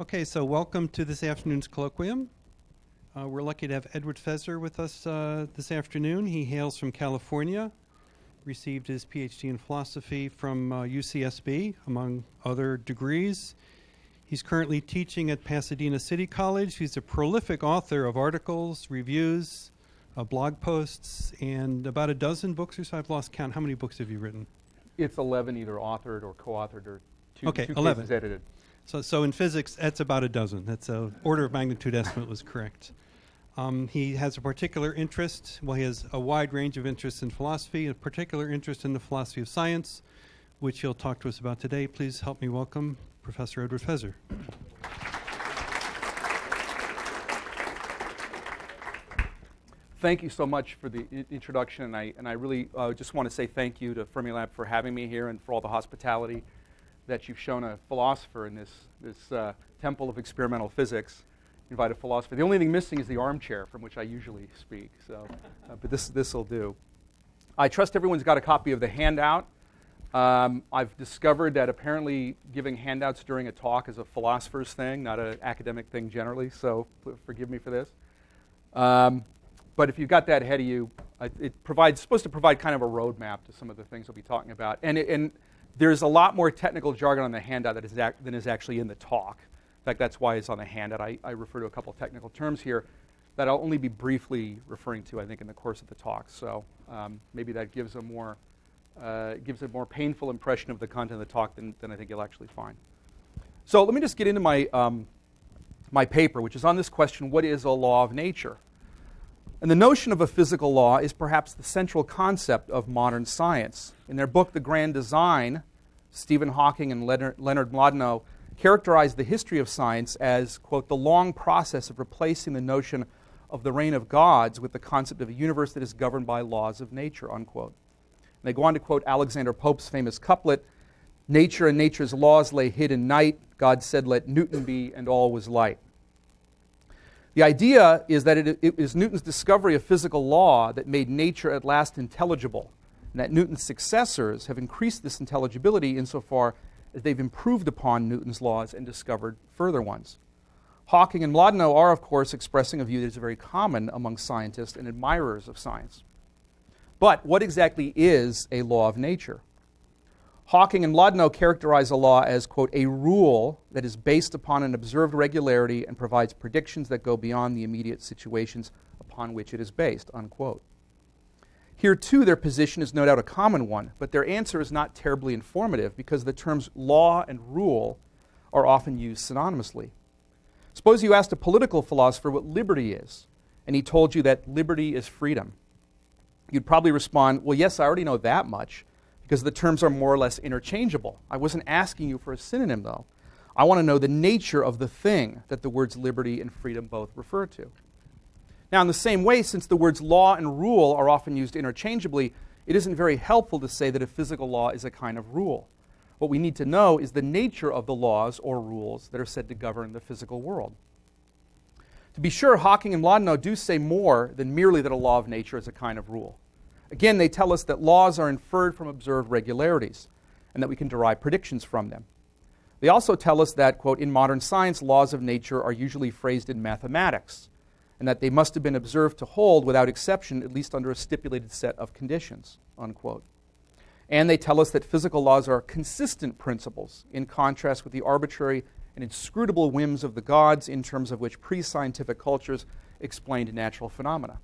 Okay, so welcome to this afternoon's colloquium. Uh, we're lucky to have Edward Feser with us uh, this afternoon. He hails from California, received his PhD in philosophy from uh, UCSB, among other degrees. He's currently teaching at Pasadena City College. He's a prolific author of articles, reviews, uh, blog posts, and about a dozen books or so. I've lost count. How many books have you written? It's 11 either authored or co-authored or two, Okay, two 11. cases edited. So, so in physics, that's about a dozen. That's a order of magnitude estimate was correct. Um, he has a particular interest. Well, he has a wide range of interests in philosophy, a particular interest in the philosophy of science, which he'll talk to us about today. Please help me welcome Professor Edward Feser. Thank you so much for the introduction, and I, and I really uh, just want to say thank you to Fermilab for having me here and for all the hospitality that you've shown a philosopher in this, this uh, temple of experimental physics. Invite a philosopher. The only thing missing is the armchair from which I usually speak, so, uh, but this will do. I trust everyone's got a copy of the handout. Um, I've discovered that apparently giving handouts during a talk is a philosopher's thing, not an academic thing generally, so forgive me for this. Um, but if you've got that ahead of you, it provides supposed to provide kind of a roadmap to some of the things we'll be talking about. And, it, and there's a lot more technical jargon on the handout that is than is actually in the talk. In fact, that's why it's on the handout. I, I refer to a couple technical terms here that I'll only be briefly referring to, I think, in the course of the talk. So um, maybe that gives a more uh, gives a more painful impression of the content of the talk than, than I think you'll actually find. So let me just get into my um, my paper, which is on this question: What is a law of nature? And the notion of a physical law is perhaps the central concept of modern science. In their book, The Grand Design, Stephen Hawking and Leonard, Mlodinow characterized the history of science as, quote, the long process of replacing the notion of the reign of gods with the concept of a universe that is governed by laws of nature, unquote. And they go on to quote Alexander Pope's famous couplet Nature and nature's laws lay hid in night. God said, Let Newton be, and all was light. The idea is that it, it was Newton's discovery of physical law that made nature at last intelligible, and that Newton's successors have increased this intelligibility insofar as they've improved upon Newton's laws and discovered further ones. Hawking and Mlodinow are, of course, expressing a view that is very common among scientists and admirers of science. But what exactly is a law of nature? Hawking and Mlodinow characterize a law as, quote, a rule that is based upon an observed regularity and provides predictions that go beyond the immediate situations upon which it is based, unquote. Here, too, their position is no doubt a common one, but their answer is not terribly informative because the terms law and rule are often used synonymously. Suppose you asked a political philosopher what liberty is, and he told you that liberty is freedom. You'd probably respond, Well, yes, I already know that much because the terms are more or less interchangeable. I wasn't asking you for a synonym, though. I want to know the nature of the thing that the words liberty and freedom both refer to. Now, in the same way, since the words law and rule are often used interchangeably, it isn't very helpful to say that a physical law is a kind of rule. What we need to know is the nature of the laws or rules that are said to govern the physical world. To be sure, Hawking and Mlodinow do say more than merely that a law of nature is a kind of rule. Again, they tell us that laws are inferred from observed regularities and that we can derive predictions from them. They also tell us that, quote, in modern science, laws of nature are usually phrased in mathematics and that they must have been observed to hold without exception, at least under a stipulated set of conditions, unquote. And they tell us that physical laws are consistent principles, in contrast with the arbitrary and inscrutable whims of the gods, in terms of which pre scientific cultures explained natural phenomena.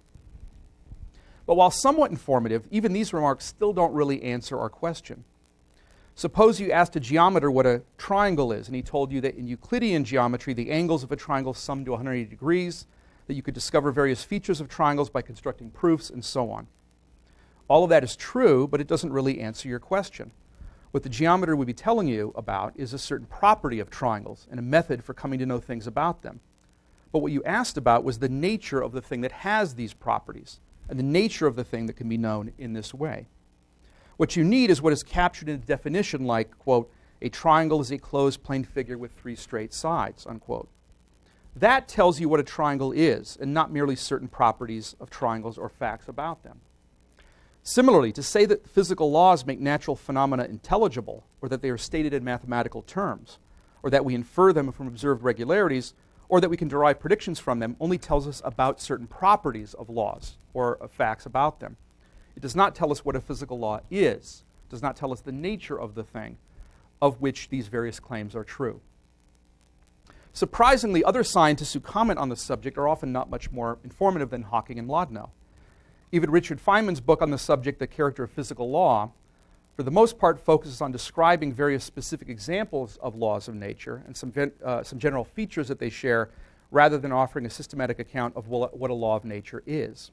But while somewhat informative, even these remarks still don't really answer our question. Suppose you asked a geometer what a triangle is, and he told you that in Euclidean geometry, the angles of a triangle sum to 180 degrees, that you could discover various features of triangles by constructing proofs, and so on. All of that is true, but it doesn't really answer your question. What the geometer would be telling you about is a certain property of triangles and a method for coming to know things about them. But what you asked about was the nature of the thing that has these properties and the nature of the thing that can be known in this way. What you need is what is captured in a definition like, quote, a triangle is a closed plane figure with three straight sides, unquote. That tells you what a triangle is, and not merely certain properties of triangles or facts about them. Similarly, to say that physical laws make natural phenomena intelligible or that they are stated in mathematical terms or that we infer them from observed regularities, or that we can derive predictions from them only tells us about certain properties of laws or of facts about them. It does not tell us what a physical law is, it does not tell us the nature of the thing of which these various claims are true. Surprisingly, other scientists who comment on the subject are often not much more informative than Hawking and Mlodinow. Even Richard Feynman's book on the subject, The Character of Physical Law, for the most part focuses on describing various specific examples of laws of nature and some, uh, some general features that they share rather than offering a systematic account of what a law of nature is.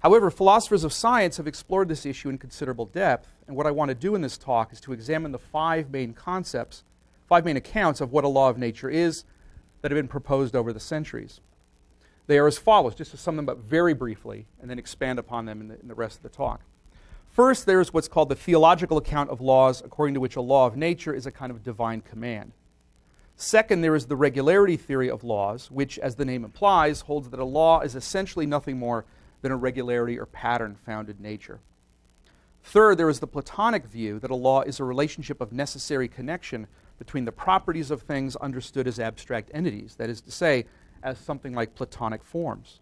However, philosophers of science have explored this issue in considerable depth, and what I want to do in this talk is to examine the five main concepts, five main accounts of what a law of nature is that have been proposed over the centuries. They are as follows, just to sum them up very briefly, and then expand upon them in the, in the rest of the talk. First, there's what's called the theological account of laws, according to which a law of nature is a kind of divine command. Second, there is the regularity theory of laws, which, as the name implies, holds that a law is essentially nothing more than a regularity or pattern found in nature. Third, there is the Platonic view that a law is a relationship of necessary connection between the properties of things understood as abstract entities, that is to say, as something like Platonic forms.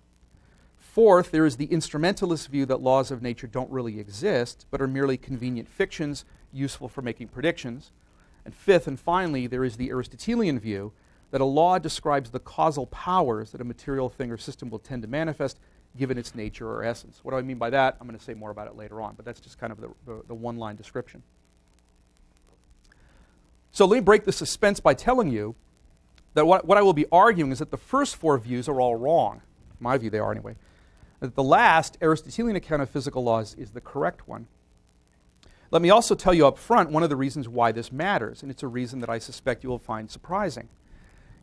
Fourth, there is the instrumentalist view that laws of nature don't really exist, but are merely convenient fictions useful for making predictions. And fifth and finally, there is the Aristotelian view that a law describes the causal powers that a material thing or system will tend to manifest given its nature or essence. What do I mean by that? I'm going to say more about it later on, but that's just kind of the, the, the one line description. So let me break the suspense by telling you that what, what I will be arguing is that the first four views are all wrong. In my view, they are anyway. That the last Aristotelian account of physical laws is the correct one. Let me also tell you up front one of the reasons why this matters, and it's a reason that I suspect you will find surprising.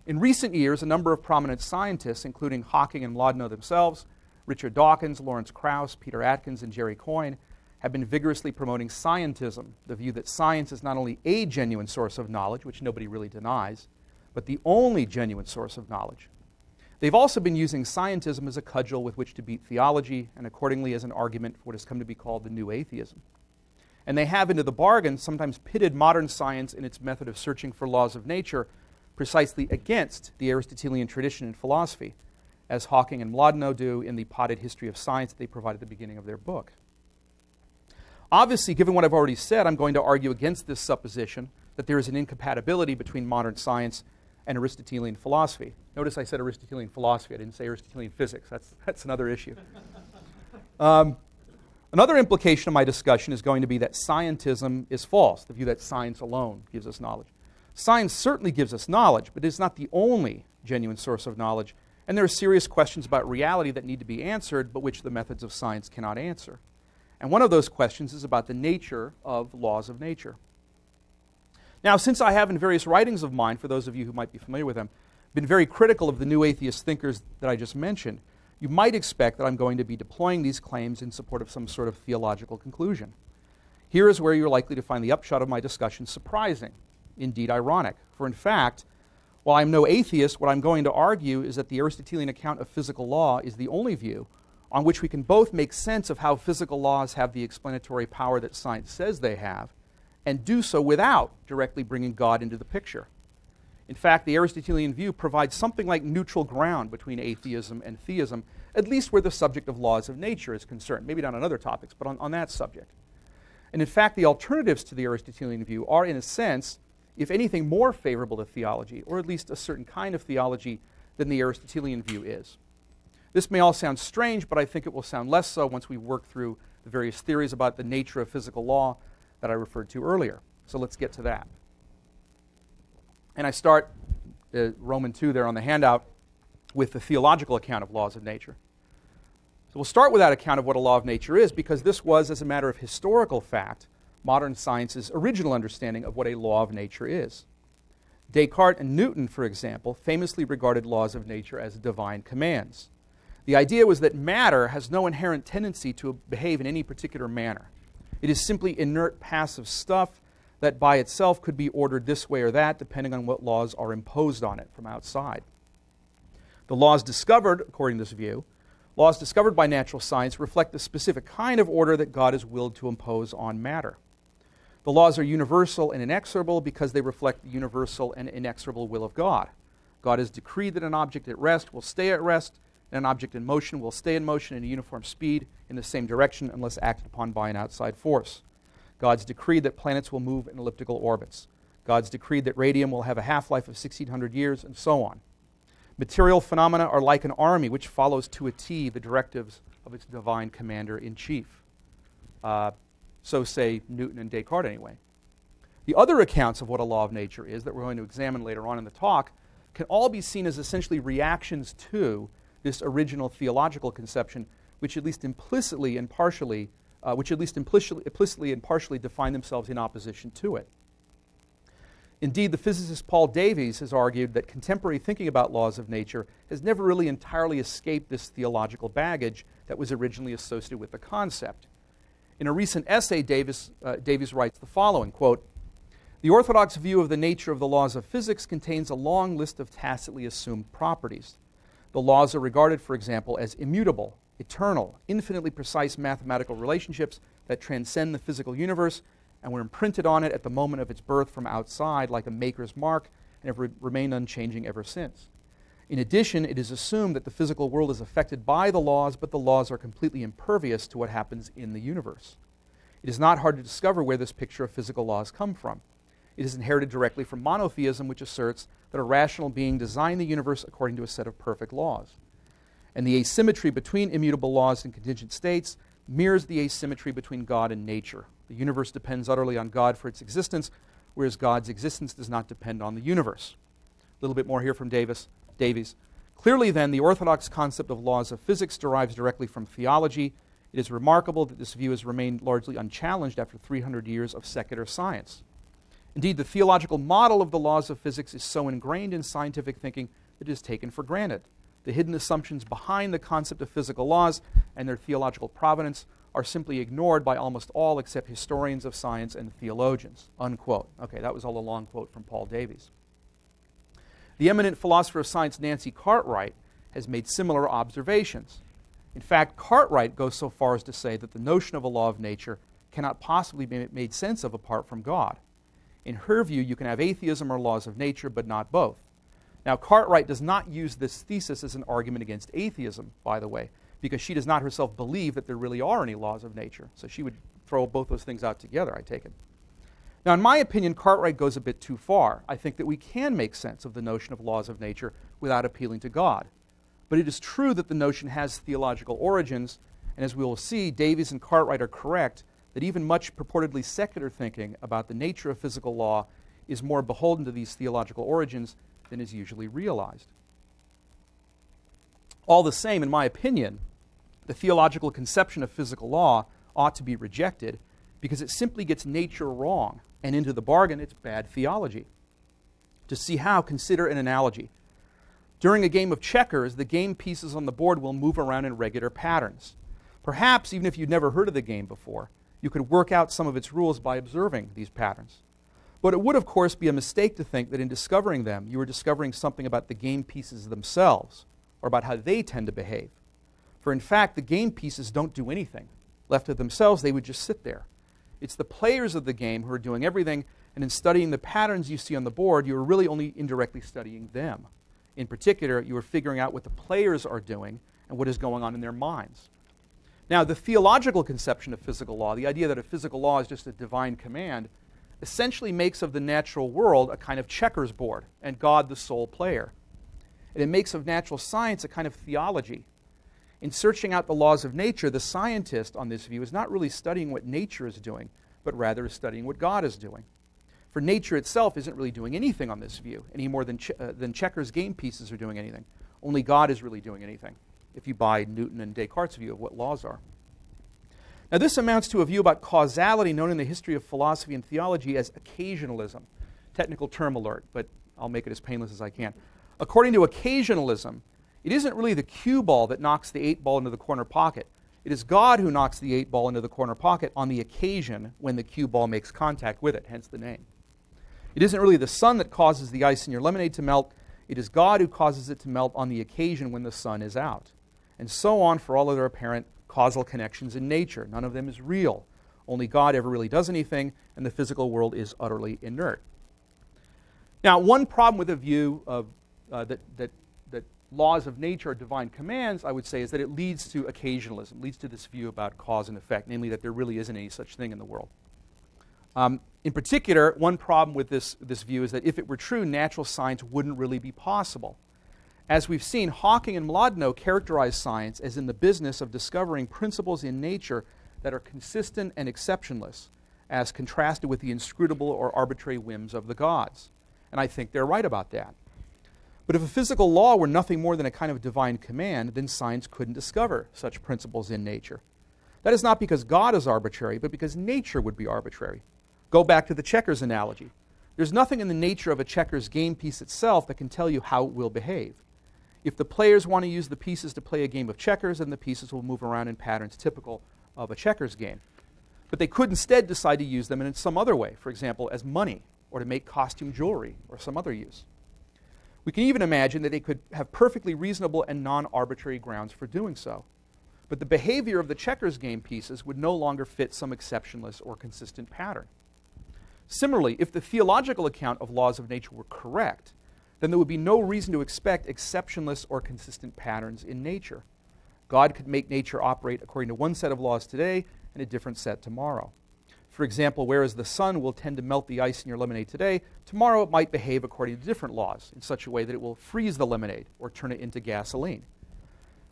In recent years, a number of prominent scientists, including Hawking and Mlodinow themselves, Richard Dawkins, Lawrence Krauss, Peter Atkins, and Jerry Coyne have been vigorously promoting scientism, the view that science is not only a genuine source of knowledge, which nobody really denies, but the only genuine source of knowledge. They've also been using scientism as a cudgel with which to beat theology, and accordingly as an argument for what has come to be called the new atheism. And they have, into the bargain, sometimes pitted modern science in its method of searching for laws of nature precisely against the Aristotelian tradition in philosophy, as Hawking and Mlodinow do in the potted history of science that they provide at the beginning of their book. Obviously, given what I've already said, I'm going to argue against this supposition that there is an incompatibility between modern science and Aristotelian philosophy. Notice I said Aristotelian philosophy, I didn't say Aristotelian physics. That's, that's another issue. Um, another implication of my discussion is going to be that scientism is false, the view that science alone gives us knowledge. Science certainly gives us knowledge, but it is not the only genuine source of knowledge and there are serious questions about reality that need to be answered, but which the methods of science cannot answer. And one of those questions is about the nature of laws of nature. Now, since I have in various writings of mine, for those of you who might be familiar with them, been very critical of the new atheist thinkers that I just mentioned, you might expect that I'm going to be deploying these claims in support of some sort of theological conclusion. Here is where you're likely to find the upshot of my discussion surprising, indeed ironic. For in fact, while I'm no atheist, what I'm going to argue is that the Aristotelian account of physical law is the only view on which we can both make sense of how physical laws have the explanatory power that science says they have, and do so without directly bringing God into the picture. In fact, the Aristotelian view provides something like neutral ground between atheism and theism, at least where the subject of laws of nature is concerned. Maybe not on other topics, but on, on that subject. And in fact, the alternatives to the Aristotelian view are, in a sense, if anything, more favorable to theology, or at least a certain kind of theology than the Aristotelian view is. This may all sound strange, but I think it will sound less so once we work through the various theories about the nature of physical law that I referred to earlier. So let's get to that. And I start uh, Roman 2 there on the handout with the theological account of laws of nature. So we'll start with that account of what a law of nature is because this was, as a matter of historical fact, modern science's original understanding of what a law of nature is. Descartes and Newton, for example, famously regarded laws of nature as divine commands. The idea was that matter has no inherent tendency to behave in any particular manner. It is simply inert, passive stuff that by itself could be ordered this way or that, depending on what laws are imposed on it from outside. The laws discovered, according to this view, laws discovered by natural science reflect the specific kind of order that God is willed to impose on matter. The laws are universal and inexorable because they reflect the universal and inexorable will of God. God has decreed that an object at rest will stay at rest, an object in motion will stay in motion in a uniform speed in the same direction unless acted upon by an outside force. God's decreed that planets will move in elliptical orbits. God's decreed that radium will have a half life of 1600 years, and so on. Material phenomena are like an army which follows to a T the directives of its divine commander in chief. Uh, so say Newton and Descartes, anyway. The other accounts of what a law of nature is that we're going to examine later on in the talk can all be seen as essentially reactions to this original theological conception, which at least implicitly and partially, uh, which at least implicitly, implicitly and partially define themselves in opposition to it. Indeed, the physicist Paul Davies has argued that contemporary thinking about laws of nature has never really entirely escaped this theological baggage that was originally associated with the concept. In a recent essay, Davis, uh, Davies writes the following quote, The orthodox view of the nature of the laws of physics contains a long list of tacitly assumed properties. The laws are regarded, for example, as immutable, eternal, infinitely precise mathematical relationships that transcend the physical universe and were imprinted on it at the moment of its birth from outside like a maker's mark and have re- remained unchanging ever since. In addition, it is assumed that the physical world is affected by the laws, but the laws are completely impervious to what happens in the universe. It is not hard to discover where this picture of physical laws come from. It is inherited directly from monotheism, which asserts that a rational being designed the universe according to a set of perfect laws. And the asymmetry between immutable laws and contingent states mirrors the asymmetry between God and nature. The universe depends utterly on God for its existence, whereas God's existence does not depend on the universe. A little bit more here from Davis, Davies. Clearly, then, the orthodox concept of laws of physics derives directly from theology. It is remarkable that this view has remained largely unchallenged after 300 years of secular science. Indeed, the theological model of the laws of physics is so ingrained in scientific thinking that it is taken for granted. The hidden assumptions behind the concept of physical laws and their theological provenance are simply ignored by almost all except historians of science and theologians. Unquote. Okay, that was all a long quote from Paul Davies. The eminent philosopher of science Nancy Cartwright has made similar observations. In fact, Cartwright goes so far as to say that the notion of a law of nature cannot possibly be made sense of apart from God. In her view, you can have atheism or laws of nature, but not both. Now, Cartwright does not use this thesis as an argument against atheism, by the way, because she does not herself believe that there really are any laws of nature. So she would throw both those things out together, I take it. Now, in my opinion, Cartwright goes a bit too far. I think that we can make sense of the notion of laws of nature without appealing to God. But it is true that the notion has theological origins, and as we will see, Davies and Cartwright are correct that even much purportedly secular thinking about the nature of physical law is more beholden to these theological origins than is usually realized. All the same, in my opinion, the theological conception of physical law ought to be rejected because it simply gets nature wrong, and into the bargain, it's bad theology. To see how, consider an analogy. During a game of checkers, the game pieces on the board will move around in regular patterns. Perhaps, even if you'd never heard of the game before, you could work out some of its rules by observing these patterns. But it would, of course, be a mistake to think that in discovering them, you were discovering something about the game pieces themselves or about how they tend to behave. For in fact, the game pieces don't do anything. Left to themselves, they would just sit there. It's the players of the game who are doing everything, and in studying the patterns you see on the board, you are really only indirectly studying them. In particular, you are figuring out what the players are doing and what is going on in their minds. Now, the theological conception of physical law, the idea that a physical law is just a divine command, essentially makes of the natural world a kind of checkers board and God the sole player. And it makes of natural science a kind of theology. In searching out the laws of nature, the scientist on this view is not really studying what nature is doing, but rather is studying what God is doing. For nature itself isn't really doing anything on this view, any more than, uh, than checkers game pieces are doing anything. Only God is really doing anything, if you buy Newton and Descartes' view of what laws are. Now, this amounts to a view about causality known in the history of philosophy and theology as occasionalism. Technical term alert, but I'll make it as painless as I can. According to occasionalism, it isn't really the cue ball that knocks the eight ball into the corner pocket. It is God who knocks the eight ball into the corner pocket on the occasion when the cue ball makes contact with it, hence the name. It isn't really the sun that causes the ice in your lemonade to melt. It is God who causes it to melt on the occasion when the sun is out. And so on for all other apparent causal connections in nature. None of them is real. Only God ever really does anything, and the physical world is utterly inert. Now, one problem with the view of, uh, that, that, that laws of nature are divine commands, I would say, is that it leads to occasionalism, leads to this view about cause and effect, namely that there really isn't any such thing in the world. Um, in particular, one problem with this, this view is that if it were true, natural science wouldn't really be possible. As we've seen, Hawking and Mlodinow characterize science as in the business of discovering principles in nature that are consistent and exceptionless, as contrasted with the inscrutable or arbitrary whims of the gods. And I think they're right about that. But if a physical law were nothing more than a kind of divine command, then science couldn't discover such principles in nature. That is not because God is arbitrary, but because nature would be arbitrary. Go back to the checkers analogy. There's nothing in the nature of a checkers game piece itself that can tell you how it will behave. If the players want to use the pieces to play a game of checkers, then the pieces will move around in patterns typical of a checkers game. But they could instead decide to use them in some other way, for example, as money, or to make costume jewelry, or some other use. We can even imagine that they could have perfectly reasonable and non arbitrary grounds for doing so. But the behavior of the checkers game pieces would no longer fit some exceptionless or consistent pattern. Similarly, if the theological account of laws of nature were correct, then there would be no reason to expect exceptionless or consistent patterns in nature. God could make nature operate according to one set of laws today and a different set tomorrow. For example, whereas the sun will tend to melt the ice in your lemonade today, tomorrow it might behave according to different laws in such a way that it will freeze the lemonade or turn it into gasoline.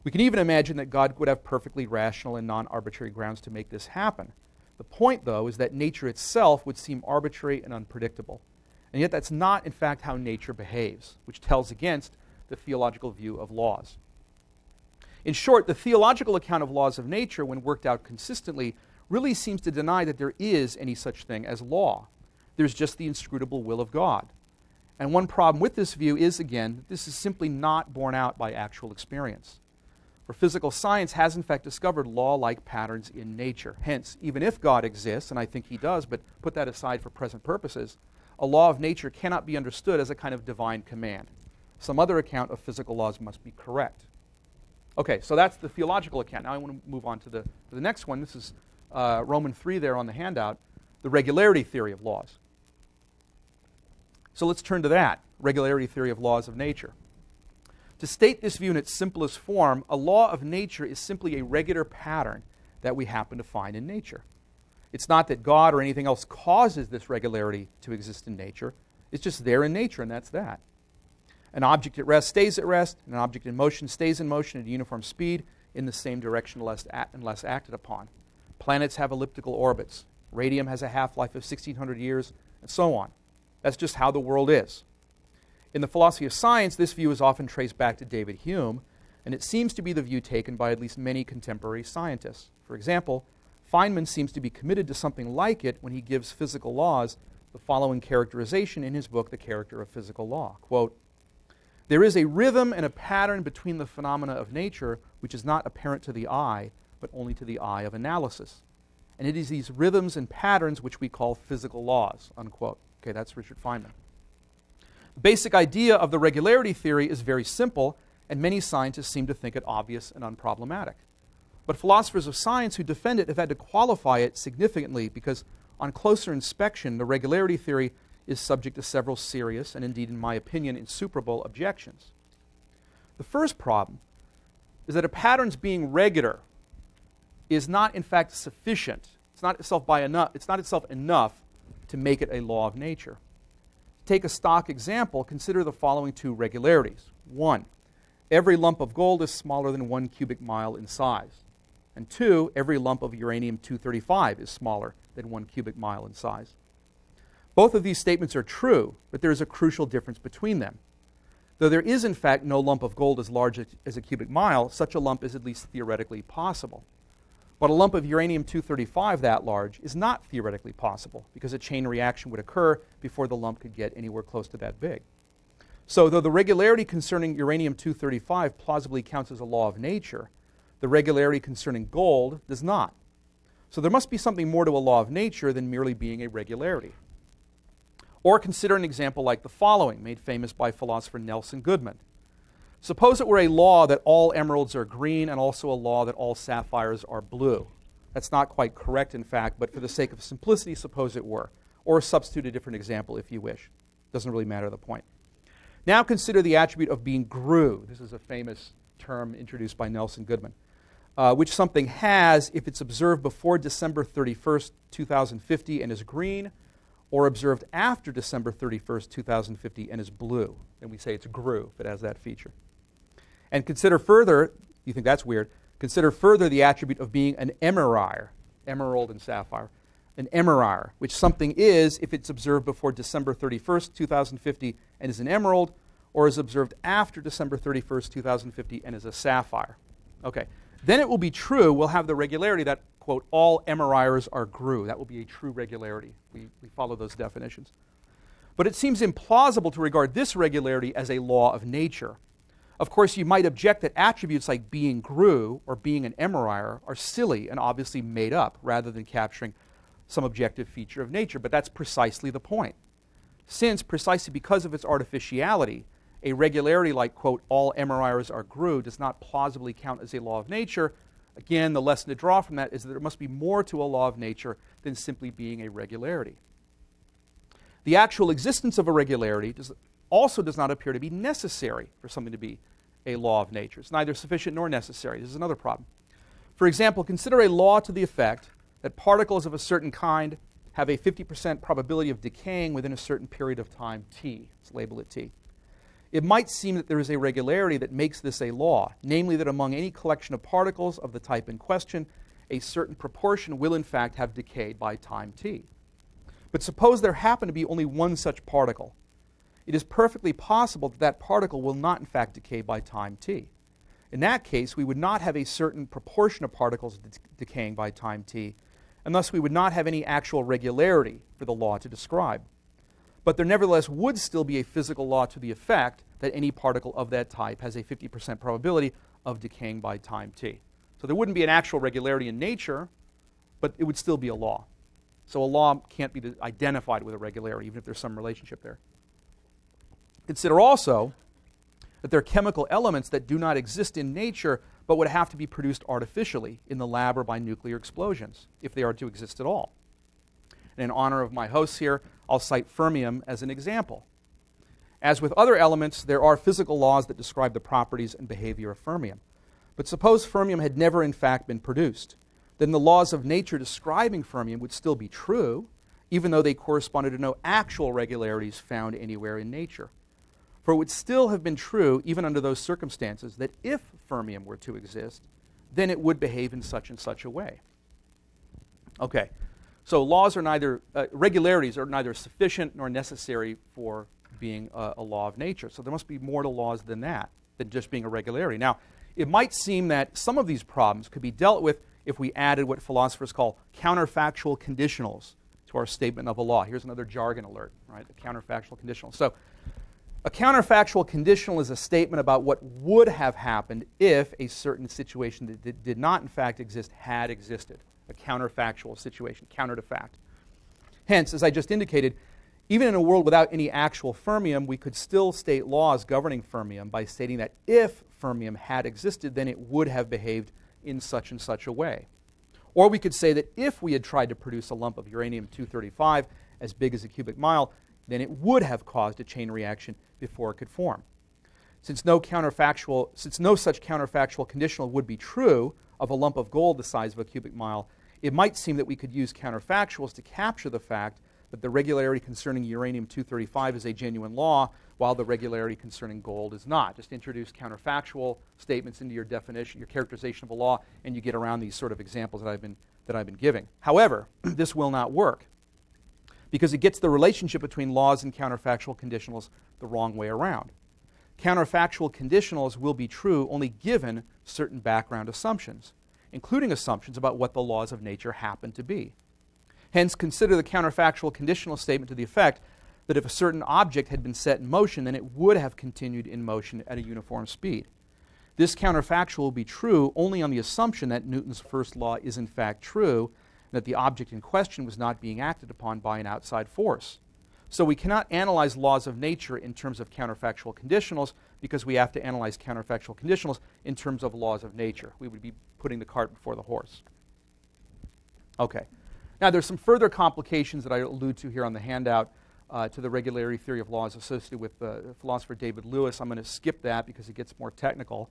We can even imagine that God would have perfectly rational and non arbitrary grounds to make this happen. The point, though, is that nature itself would seem arbitrary and unpredictable. And yet, that's not, in fact, how nature behaves, which tells against the theological view of laws. In short, the theological account of laws of nature, when worked out consistently, really seems to deny that there is any such thing as law. There's just the inscrutable will of God. And one problem with this view is, again, that this is simply not borne out by actual experience. For physical science has, in fact, discovered law like patterns in nature. Hence, even if God exists, and I think he does, but put that aside for present purposes, a law of nature cannot be understood as a kind of divine command. Some other account of physical laws must be correct. Okay, so that's the theological account. Now I want to move on to the, to the next one. This is uh, Roman 3 there on the handout, the regularity theory of laws. So let's turn to that regularity theory of laws of nature. To state this view in its simplest form, a law of nature is simply a regular pattern that we happen to find in nature. It's not that God or anything else causes this regularity to exist in nature. It's just there in nature, and that's that. An object at rest stays at rest, and an object in motion stays in motion at a uniform speed in the same direction unless acted upon. Planets have elliptical orbits. Radium has a half life of 1600 years, and so on. That's just how the world is. In the philosophy of science, this view is often traced back to David Hume, and it seems to be the view taken by at least many contemporary scientists. For example, Feynman seems to be committed to something like it when he gives physical laws the following characterization in his book, The Character of Physical Law. Quote, there is a rhythm and a pattern between the phenomena of nature which is not apparent to the eye, but only to the eye of analysis. And it is these rhythms and patterns which we call physical laws. Unquote. Okay, that's Richard Feynman. The basic idea of the regularity theory is very simple, and many scientists seem to think it obvious and unproblematic. But philosophers of science who defend it have had to qualify it significantly because, on closer inspection, the regularity theory is subject to several serious and, indeed, in my opinion, insuperable objections. The first problem is that a pattern's being regular is not, in fact, sufficient. It's not itself by enough. It's not itself enough to make it a law of nature. To take a stock example, consider the following two regularities. One, every lump of gold is smaller than one cubic mile in size. And two, every lump of uranium 235 is smaller than one cubic mile in size. Both of these statements are true, but there is a crucial difference between them. Though there is, in fact, no lump of gold as large as a cubic mile, such a lump is at least theoretically possible. But a lump of uranium 235 that large is not theoretically possible because a chain reaction would occur before the lump could get anywhere close to that big. So, though the regularity concerning uranium 235 plausibly counts as a law of nature, the regularity concerning gold does not. So, there must be something more to a law of nature than merely being a regularity. Or consider an example like the following, made famous by philosopher Nelson Goodman. Suppose it were a law that all emeralds are green and also a law that all sapphires are blue. That's not quite correct, in fact, but for the sake of simplicity, suppose it were. Or substitute a different example if you wish. Doesn't really matter the point. Now consider the attribute of being grue. This is a famous term introduced by Nelson Goodman, uh, which something has if it's observed before December 31st, 2050, and is green, or observed after December 31st, 2050, and is blue. Then we say it's grue if it has that feature. And consider further, you think that's weird, consider further the attribute of being an emerire, emerald and sapphire, an emerire, which something is if it's observed before December 31st, 2050, and is an emerald, or is observed after December 31st, 2050, and is a sapphire. Okay. Then it will be true, we'll have the regularity that, quote, all emerires are grue. That will be a true regularity. We, we follow those definitions. But it seems implausible to regard this regularity as a law of nature. Of course, you might object that attributes like being grue or being an emerire are silly and obviously made up rather than capturing some objective feature of nature, but that's precisely the point. Since, precisely because of its artificiality, a regularity like, quote, all emerires are grue does not plausibly count as a law of nature, again, the lesson to draw from that is that there must be more to a law of nature than simply being a regularity. The actual existence of a regularity does, also does not appear to be necessary for something to be a law of nature. It's neither sufficient nor necessary. This is another problem. For example, consider a law to the effect that particles of a certain kind have a 50% probability of decaying within a certain period of time, t. Let's label it t. It might seem that there is a regularity that makes this a law, namely that among any collection of particles of the type in question, a certain proportion will in fact have decayed by time t. But suppose there happen to be only one such particle. It is perfectly possible that that particle will not in fact decay by time t. In that case, we would not have a certain proportion of particles de- decaying by time t, and thus we would not have any actual regularity for the law to describe. But there nevertheless would still be a physical law to the effect that any particle of that type has a 50% probability of decaying by time t. So there wouldn't be an actual regularity in nature, but it would still be a law. So a law can't be identified with a regularity, even if there's some relationship there. Consider also that there are chemical elements that do not exist in nature but would have to be produced artificially in the lab or by nuclear explosions if they are to exist at all. And in honor of my hosts here, I'll cite fermium as an example. As with other elements, there are physical laws that describe the properties and behavior of fermium. But suppose fermium had never in fact been produced, then the laws of nature describing fermium would still be true, even though they corresponded to no actual regularities found anywhere in nature. For it would still have been true, even under those circumstances, that if fermium were to exist, then it would behave in such and such a way. Okay, so laws are neither, uh, regularities are neither sufficient nor necessary for being a, a law of nature. So there must be more to laws than that, than just being a regularity. Now, it might seem that some of these problems could be dealt with if we added what philosophers call counterfactual conditionals to our statement of a law. Here's another jargon alert, right? The counterfactual conditional. So a counterfactual conditional is a statement about what would have happened if a certain situation that did not, in fact, exist had existed. A counterfactual situation, counter to fact. Hence, as I just indicated, even in a world without any actual fermium, we could still state laws governing fermium by stating that if fermium had existed, then it would have behaved in such and such a way. Or we could say that if we had tried to produce a lump of uranium 235 as big as a cubic mile, then it would have caused a chain reaction before it could form. Since no counterfactual, since no such counterfactual conditional would be true of a lump of gold the size of a cubic mile, it might seem that we could use counterfactuals to capture the fact that the regularity concerning uranium 235 is a genuine law, while the regularity concerning gold is not. Just introduce counterfactual statements into your definition, your characterization of a law, and you get around these sort of examples that I've been, that I've been giving. However, this will not work because it gets the relationship between laws and counterfactual conditionals the wrong way around. Counterfactual conditionals will be true only given certain background assumptions, including assumptions about what the laws of nature happen to be. Hence, consider the counterfactual conditional statement to the effect that if a certain object had been set in motion, then it would have continued in motion at a uniform speed. This counterfactual will be true only on the assumption that Newton's first law is in fact true, and that the object in question was not being acted upon by an outside force. So we cannot analyze laws of nature in terms of counterfactual conditionals because we have to analyze counterfactual conditionals in terms of laws of nature. We would be putting the cart before the horse. Okay. Now, there's some further complications that I allude to here on the handout uh, to the regularity theory of laws associated with uh, philosopher David Lewis. I'm going to skip that because it gets more technical.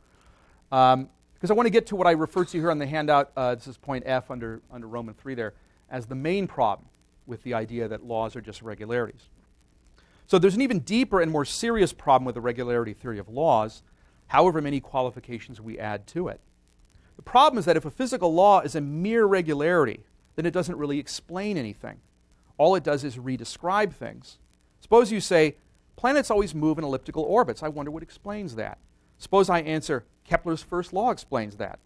Um, because I want to get to what I refer to here on the handout. Uh, this is point F under, under Roman 3 there, as the main problem with the idea that laws are just regularities. So there's an even deeper and more serious problem with the regularity theory of laws, however many qualifications we add to it. The problem is that if a physical law is a mere regularity, then it doesn't really explain anything. All it does is redescribe things. Suppose you say, planets always move in elliptical orbits. I wonder what explains that. Suppose I answer, Kepler's first law explains that.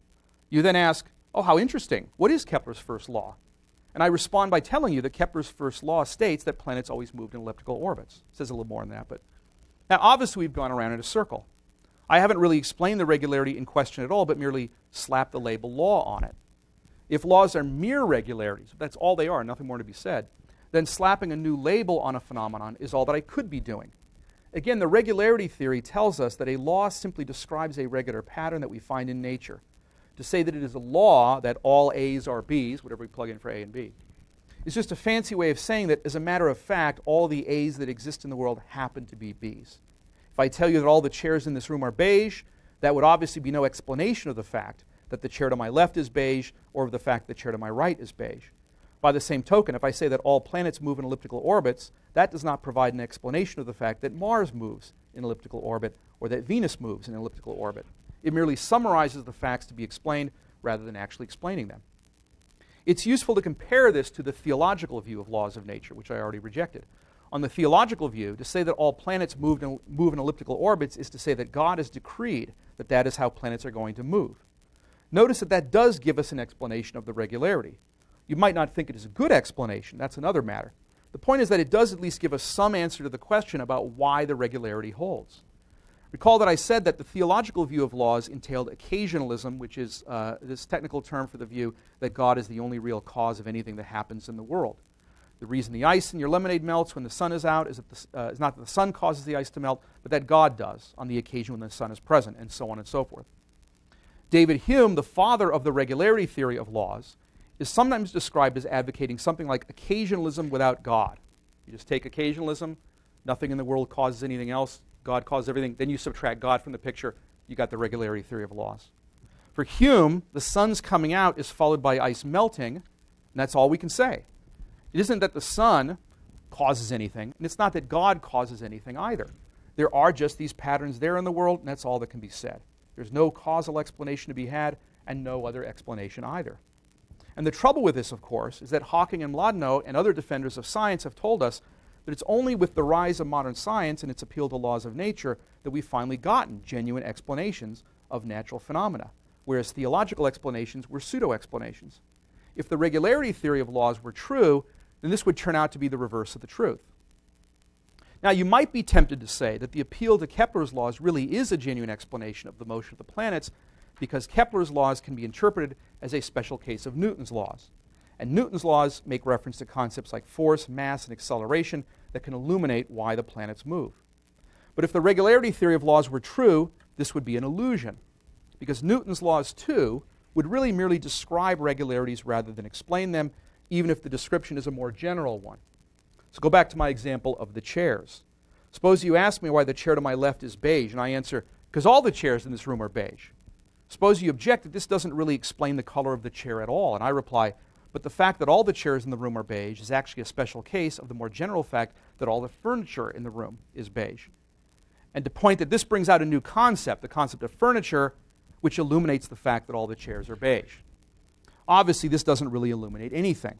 You then ask, oh, how interesting. What is Kepler's first law? And I respond by telling you that Kepler's first law states that planets always moved in elliptical orbits. It says a little more than that, but now obviously we've gone around in a circle. I haven't really explained the regularity in question at all, but merely slapped the label law on it. If laws are mere regularities, that's all they are, nothing more to be said, then slapping a new label on a phenomenon is all that I could be doing. Again, the regularity theory tells us that a law simply describes a regular pattern that we find in nature. To say that it is a law that all A's are B's, whatever we plug in for A and B, is just a fancy way of saying that, as a matter of fact, all the A's that exist in the world happen to be B's. If I tell you that all the chairs in this room are beige, that would obviously be no explanation of the fact that the chair to my left is beige or the fact that the chair to my right is beige. By the same token, if I say that all planets move in elliptical orbits, that does not provide an explanation of the fact that Mars moves in elliptical orbit or that Venus moves in elliptical orbit. It merely summarizes the facts to be explained rather than actually explaining them. It's useful to compare this to the theological view of laws of nature, which I already rejected. On the theological view, to say that all planets move in, move in elliptical orbits is to say that God has decreed that that is how planets are going to move. Notice that that does give us an explanation of the regularity. You might not think it is a good explanation, that's another matter. The point is that it does at least give us some answer to the question about why the regularity holds. Recall that I said that the theological view of laws entailed occasionalism, which is uh, this technical term for the view that God is the only real cause of anything that happens in the world. The reason the ice in your lemonade melts when the sun is out is, that the, uh, is not that the sun causes the ice to melt, but that God does on the occasion when the sun is present, and so on and so forth. David Hume, the father of the regularity theory of laws, is sometimes described as advocating something like occasionalism without God. You just take occasionalism, nothing in the world causes anything else, God causes everything, then you subtract God from the picture, you got the regularity theory of laws. For Hume, the sun's coming out is followed by ice melting, and that's all we can say. It isn't that the sun causes anything, and it's not that God causes anything either. There are just these patterns there in the world, and that's all that can be said. There's no causal explanation to be had, and no other explanation either. And the trouble with this, of course, is that Hawking and Mlodinow and other defenders of science have told us that it's only with the rise of modern science and its appeal to laws of nature that we've finally gotten genuine explanations of natural phenomena, whereas theological explanations were pseudo explanations. If the regularity theory of laws were true, then this would turn out to be the reverse of the truth. Now, you might be tempted to say that the appeal to Kepler's laws really is a genuine explanation of the motion of the planets because Kepler's laws can be interpreted as a special case of Newton's laws. And Newton's laws make reference to concepts like force, mass, and acceleration that can illuminate why the planets move. But if the regularity theory of laws were true, this would be an illusion. Because Newton's laws, too, would really merely describe regularities rather than explain them, even if the description is a more general one. So go back to my example of the chairs. Suppose you ask me why the chair to my left is beige, and I answer, because all the chairs in this room are beige. Suppose you object that this doesn't really explain the color of the chair at all, and I reply, but the fact that all the chairs in the room are beige is actually a special case of the more general fact that all the furniture in the room is beige. And to point that this brings out a new concept, the concept of furniture, which illuminates the fact that all the chairs are beige. Obviously, this doesn't really illuminate anything.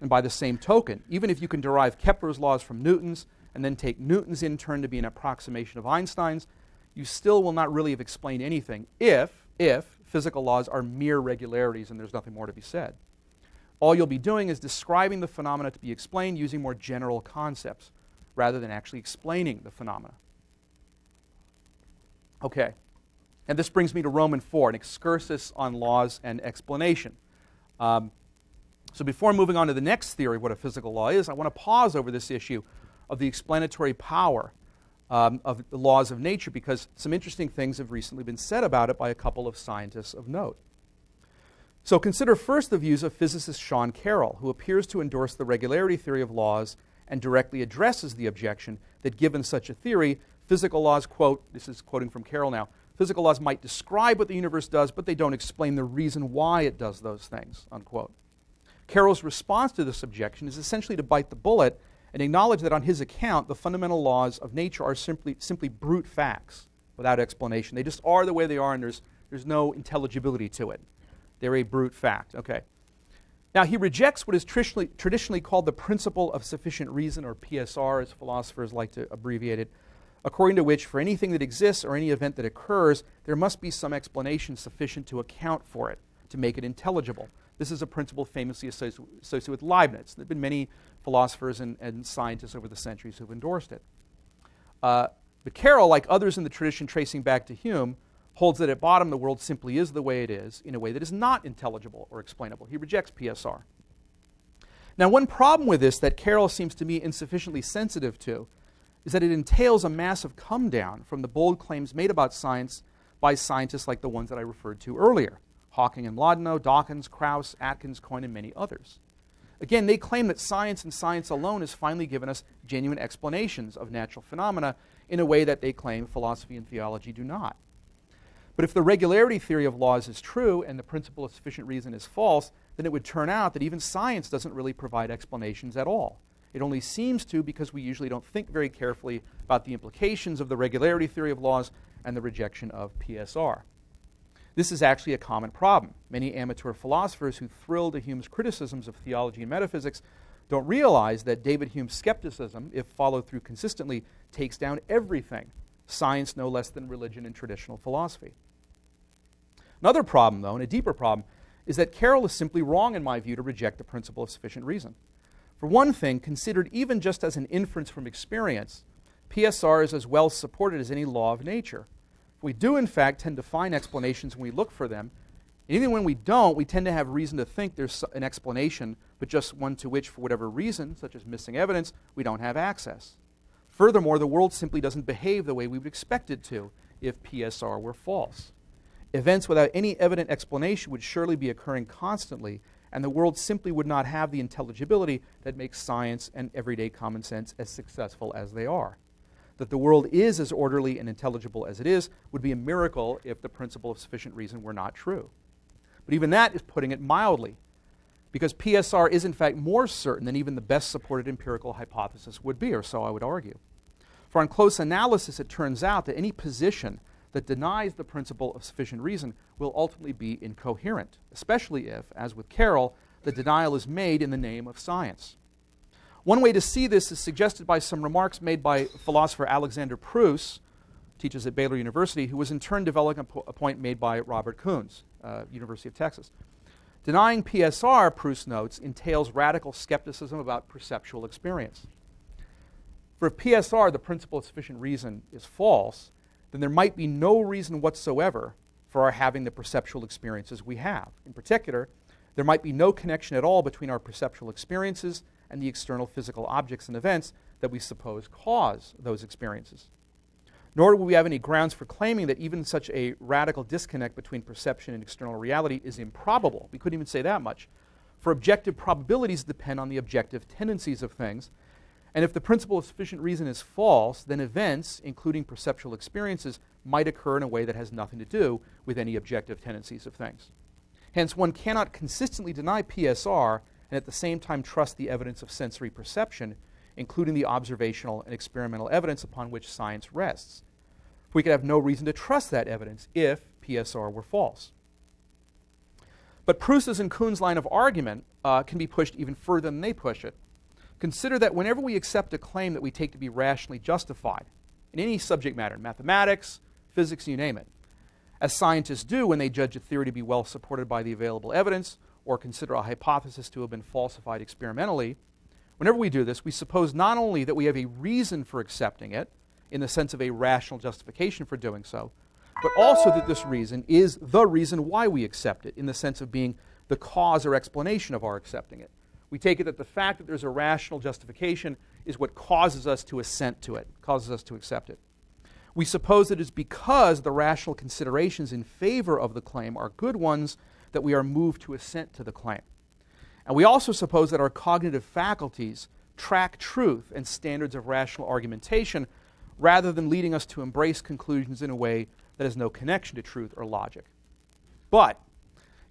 And by the same token, even if you can derive Kepler's laws from Newton's and then take Newton's in turn to be an approximation of Einstein's, you still will not really have explained anything if, if physical laws are mere regularities and there's nothing more to be said. All you'll be doing is describing the phenomena to be explained using more general concepts rather than actually explaining the phenomena. Okay. And this brings me to Roman 4, an excursus on laws and explanation. Um, so before moving on to the next theory of what a physical law is, I want to pause over this issue of the explanatory power um, of the laws of nature because some interesting things have recently been said about it by a couple of scientists of note. So consider first the views of physicist Sean Carroll, who appears to endorse the regularity theory of laws and directly addresses the objection that given such a theory, physical laws, quote, this is quoting from Carroll now, physical laws might describe what the universe does, but they don't explain the reason why it does those things, unquote. Carroll's response to this objection is essentially to bite the bullet and acknowledge that on his account, the fundamental laws of nature are simply, simply brute facts without explanation. They just are the way they are, and there's, there's no intelligibility to it. They're a brute fact. Okay. Now, he rejects what is traditionally, traditionally called the principle of sufficient reason, or PSR, as philosophers like to abbreviate it, according to which, for anything that exists or any event that occurs, there must be some explanation sufficient to account for it, to make it intelligible. This is a principle famously associated with Leibniz. There have been many philosophers and, and scientists over the centuries who've endorsed it. Uh, but Carroll, like others in the tradition tracing back to Hume, holds that at bottom the world simply is the way it is in a way that is not intelligible or explainable. He rejects PSR. Now, one problem with this that Carroll seems to be insufficiently sensitive to is that it entails a massive come down from the bold claims made about science by scientists like the ones that I referred to earlier Hawking and Mlodinow, Dawkins, Krauss, Atkins, Coyne, and many others. Again, they claim that science and science alone has finally given us genuine explanations of natural phenomena in a way that they claim philosophy and theology do not. But if the regularity theory of laws is true and the principle of sufficient reason is false, then it would turn out that even science doesn't really provide explanations at all. It only seems to because we usually don't think very carefully about the implications of the regularity theory of laws and the rejection of PSR. This is actually a common problem. Many amateur philosophers who thrill to Hume's criticisms of theology and metaphysics don't realize that David Hume's skepticism, if followed through consistently, takes down everything science no less than religion and traditional philosophy. Another problem, though, and a deeper problem, is that Carroll is simply wrong, in my view, to reject the principle of sufficient reason. For one thing, considered even just as an inference from experience, PSR is as well supported as any law of nature. We do, in fact, tend to find explanations when we look for them. And even when we don't, we tend to have reason to think there's an explanation, but just one to which, for whatever reason, such as missing evidence, we don't have access. Furthermore, the world simply doesn't behave the way we would expect it to if PSR were false. Events without any evident explanation would surely be occurring constantly, and the world simply would not have the intelligibility that makes science and everyday common sense as successful as they are. That the world is as orderly and intelligible as it is would be a miracle if the principle of sufficient reason were not true. But even that is putting it mildly, because PSR is in fact more certain than even the best supported empirical hypothesis would be, or so I would argue. For on close analysis, it turns out that any position that denies the principle of sufficient reason will ultimately be incoherent, especially if, as with Carroll, the denial is made in the name of science. One way to see this is suggested by some remarks made by philosopher Alexander Pruss, teaches at Baylor University, who was in turn developing a, po- a point made by Robert Koons, uh, University of Texas. Denying PSR, Pruss notes, entails radical skepticism about perceptual experience. For if PSR, the principle of sufficient reason, is false, then there might be no reason whatsoever for our having the perceptual experiences we have. In particular, there might be no connection at all between our perceptual experiences and the external physical objects and events that we suppose cause those experiences. Nor do we have any grounds for claiming that even such a radical disconnect between perception and external reality is improbable. We couldn't even say that much. For objective probabilities depend on the objective tendencies of things, and if the principle of sufficient reason is false, then events, including perceptual experiences, might occur in a way that has nothing to do with any objective tendencies of things. Hence, one cannot consistently deny PSR and at the same time trust the evidence of sensory perception, including the observational and experimental evidence upon which science rests. We could have no reason to trust that evidence if PSR were false. But Pruss's and Koons' line of argument uh, can be pushed even further than they push it. Consider that whenever we accept a claim that we take to be rationally justified, in any subject matter, mathematics, physics, you name it, as scientists do when they judge a theory to be well supported by the available evidence or consider a hypothesis to have been falsified experimentally, whenever we do this, we suppose not only that we have a reason for accepting it, in the sense of a rational justification for doing so, but also that this reason is the reason why we accept it, in the sense of being the cause or explanation of our accepting it. We take it that the fact that there's a rational justification is what causes us to assent to it, causes us to accept it. We suppose that it's because the rational considerations in favor of the claim are good ones that we are moved to assent to the claim. And we also suppose that our cognitive faculties track truth and standards of rational argumentation rather than leading us to embrace conclusions in a way that has no connection to truth or logic. But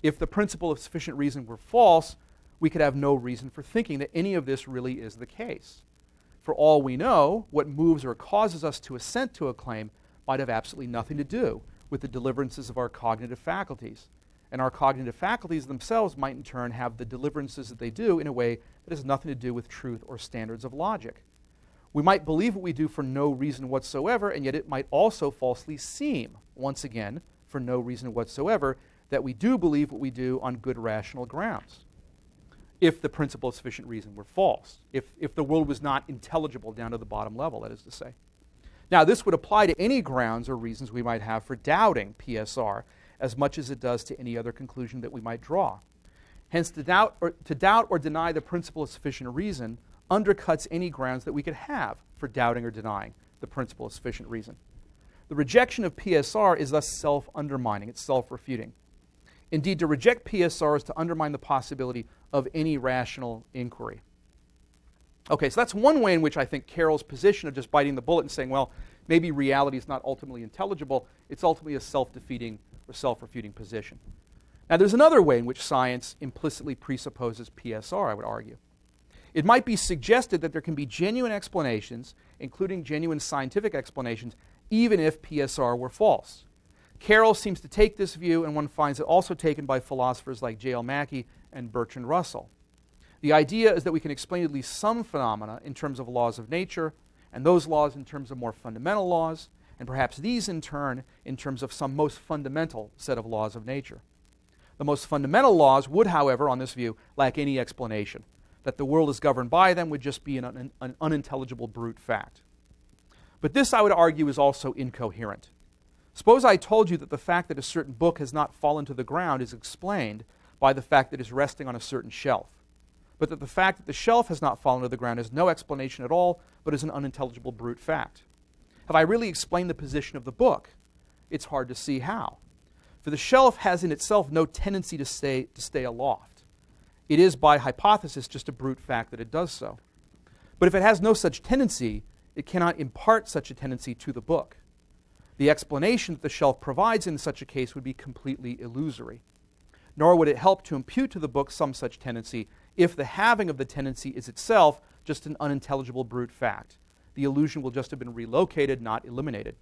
if the principle of sufficient reason were false, we could have no reason for thinking that any of this really is the case. For all we know, what moves or causes us to assent to a claim might have absolutely nothing to do with the deliverances of our cognitive faculties. And our cognitive faculties themselves might in turn have the deliverances that they do in a way that has nothing to do with truth or standards of logic. We might believe what we do for no reason whatsoever, and yet it might also falsely seem, once again, for no reason whatsoever, that we do believe what we do on good rational grounds. If the principle of sufficient reason were false, if, if the world was not intelligible down to the bottom level, that is to say. Now, this would apply to any grounds or reasons we might have for doubting PSR as much as it does to any other conclusion that we might draw. Hence, to doubt or, to doubt or deny the principle of sufficient reason undercuts any grounds that we could have for doubting or denying the principle of sufficient reason. The rejection of PSR is thus self undermining, it's self refuting. Indeed, to reject PSR is to undermine the possibility of any rational inquiry. Okay, so that's one way in which I think Carroll's position of just biting the bullet and saying, well, maybe reality is not ultimately intelligible, it's ultimately a self defeating self refuting position. Now, there's another way in which science implicitly presupposes PSR, I would argue. It might be suggested that there can be genuine explanations, including genuine scientific explanations, even if PSR were false. Carroll seems to take this view, and one finds it also taken by philosophers like J.L. Mackie and Bertrand Russell. The idea is that we can explain at least some phenomena in terms of laws of nature, and those laws in terms of more fundamental laws, and perhaps these in turn in terms of some most fundamental set of laws of nature. The most fundamental laws would, however, on this view, lack any explanation. That the world is governed by them would just be an, an unintelligible brute fact. But this, I would argue, is also incoherent. Suppose I told you that the fact that a certain book has not fallen to the ground is explained by the fact that it is resting on a certain shelf, but that the fact that the shelf has not fallen to the ground is no explanation at all, but is an unintelligible brute fact. Have I really explained the position of the book? It's hard to see how. For the shelf has in itself no tendency to stay, to stay aloft. It is, by hypothesis, just a brute fact that it does so. But if it has no such tendency, it cannot impart such a tendency to the book. The explanation that the shelf provides in such a case would be completely illusory. Nor would it help to impute to the book some such tendency if the having of the tendency is itself just an unintelligible brute fact. The illusion will just have been relocated, not eliminated.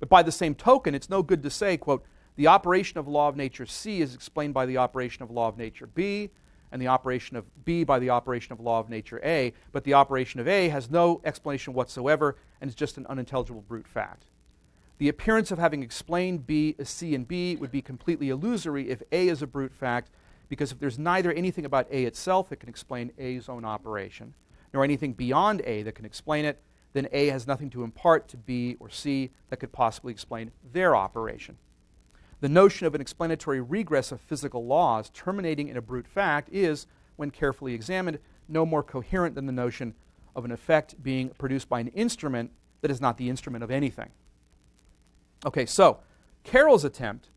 But by the same token, it's no good to say, quote, the operation of law of nature C is explained by the operation of law of nature B, and the operation of B by the operation of law of nature A, but the operation of A has no explanation whatsoever and is just an unintelligible brute fact. The appearance of having explained B, C and B would be completely illusory if A is a brute fact, because if there's neither anything about A itself that can explain A's own operation, nor anything beyond A that can explain it, then A has nothing to impart to B or C that could possibly explain their operation. The notion of an explanatory regress of physical laws terminating in a brute fact is, when carefully examined, no more coherent than the notion of an effect being produced by an instrument that is not the instrument of anything. Okay, so Carroll's attempt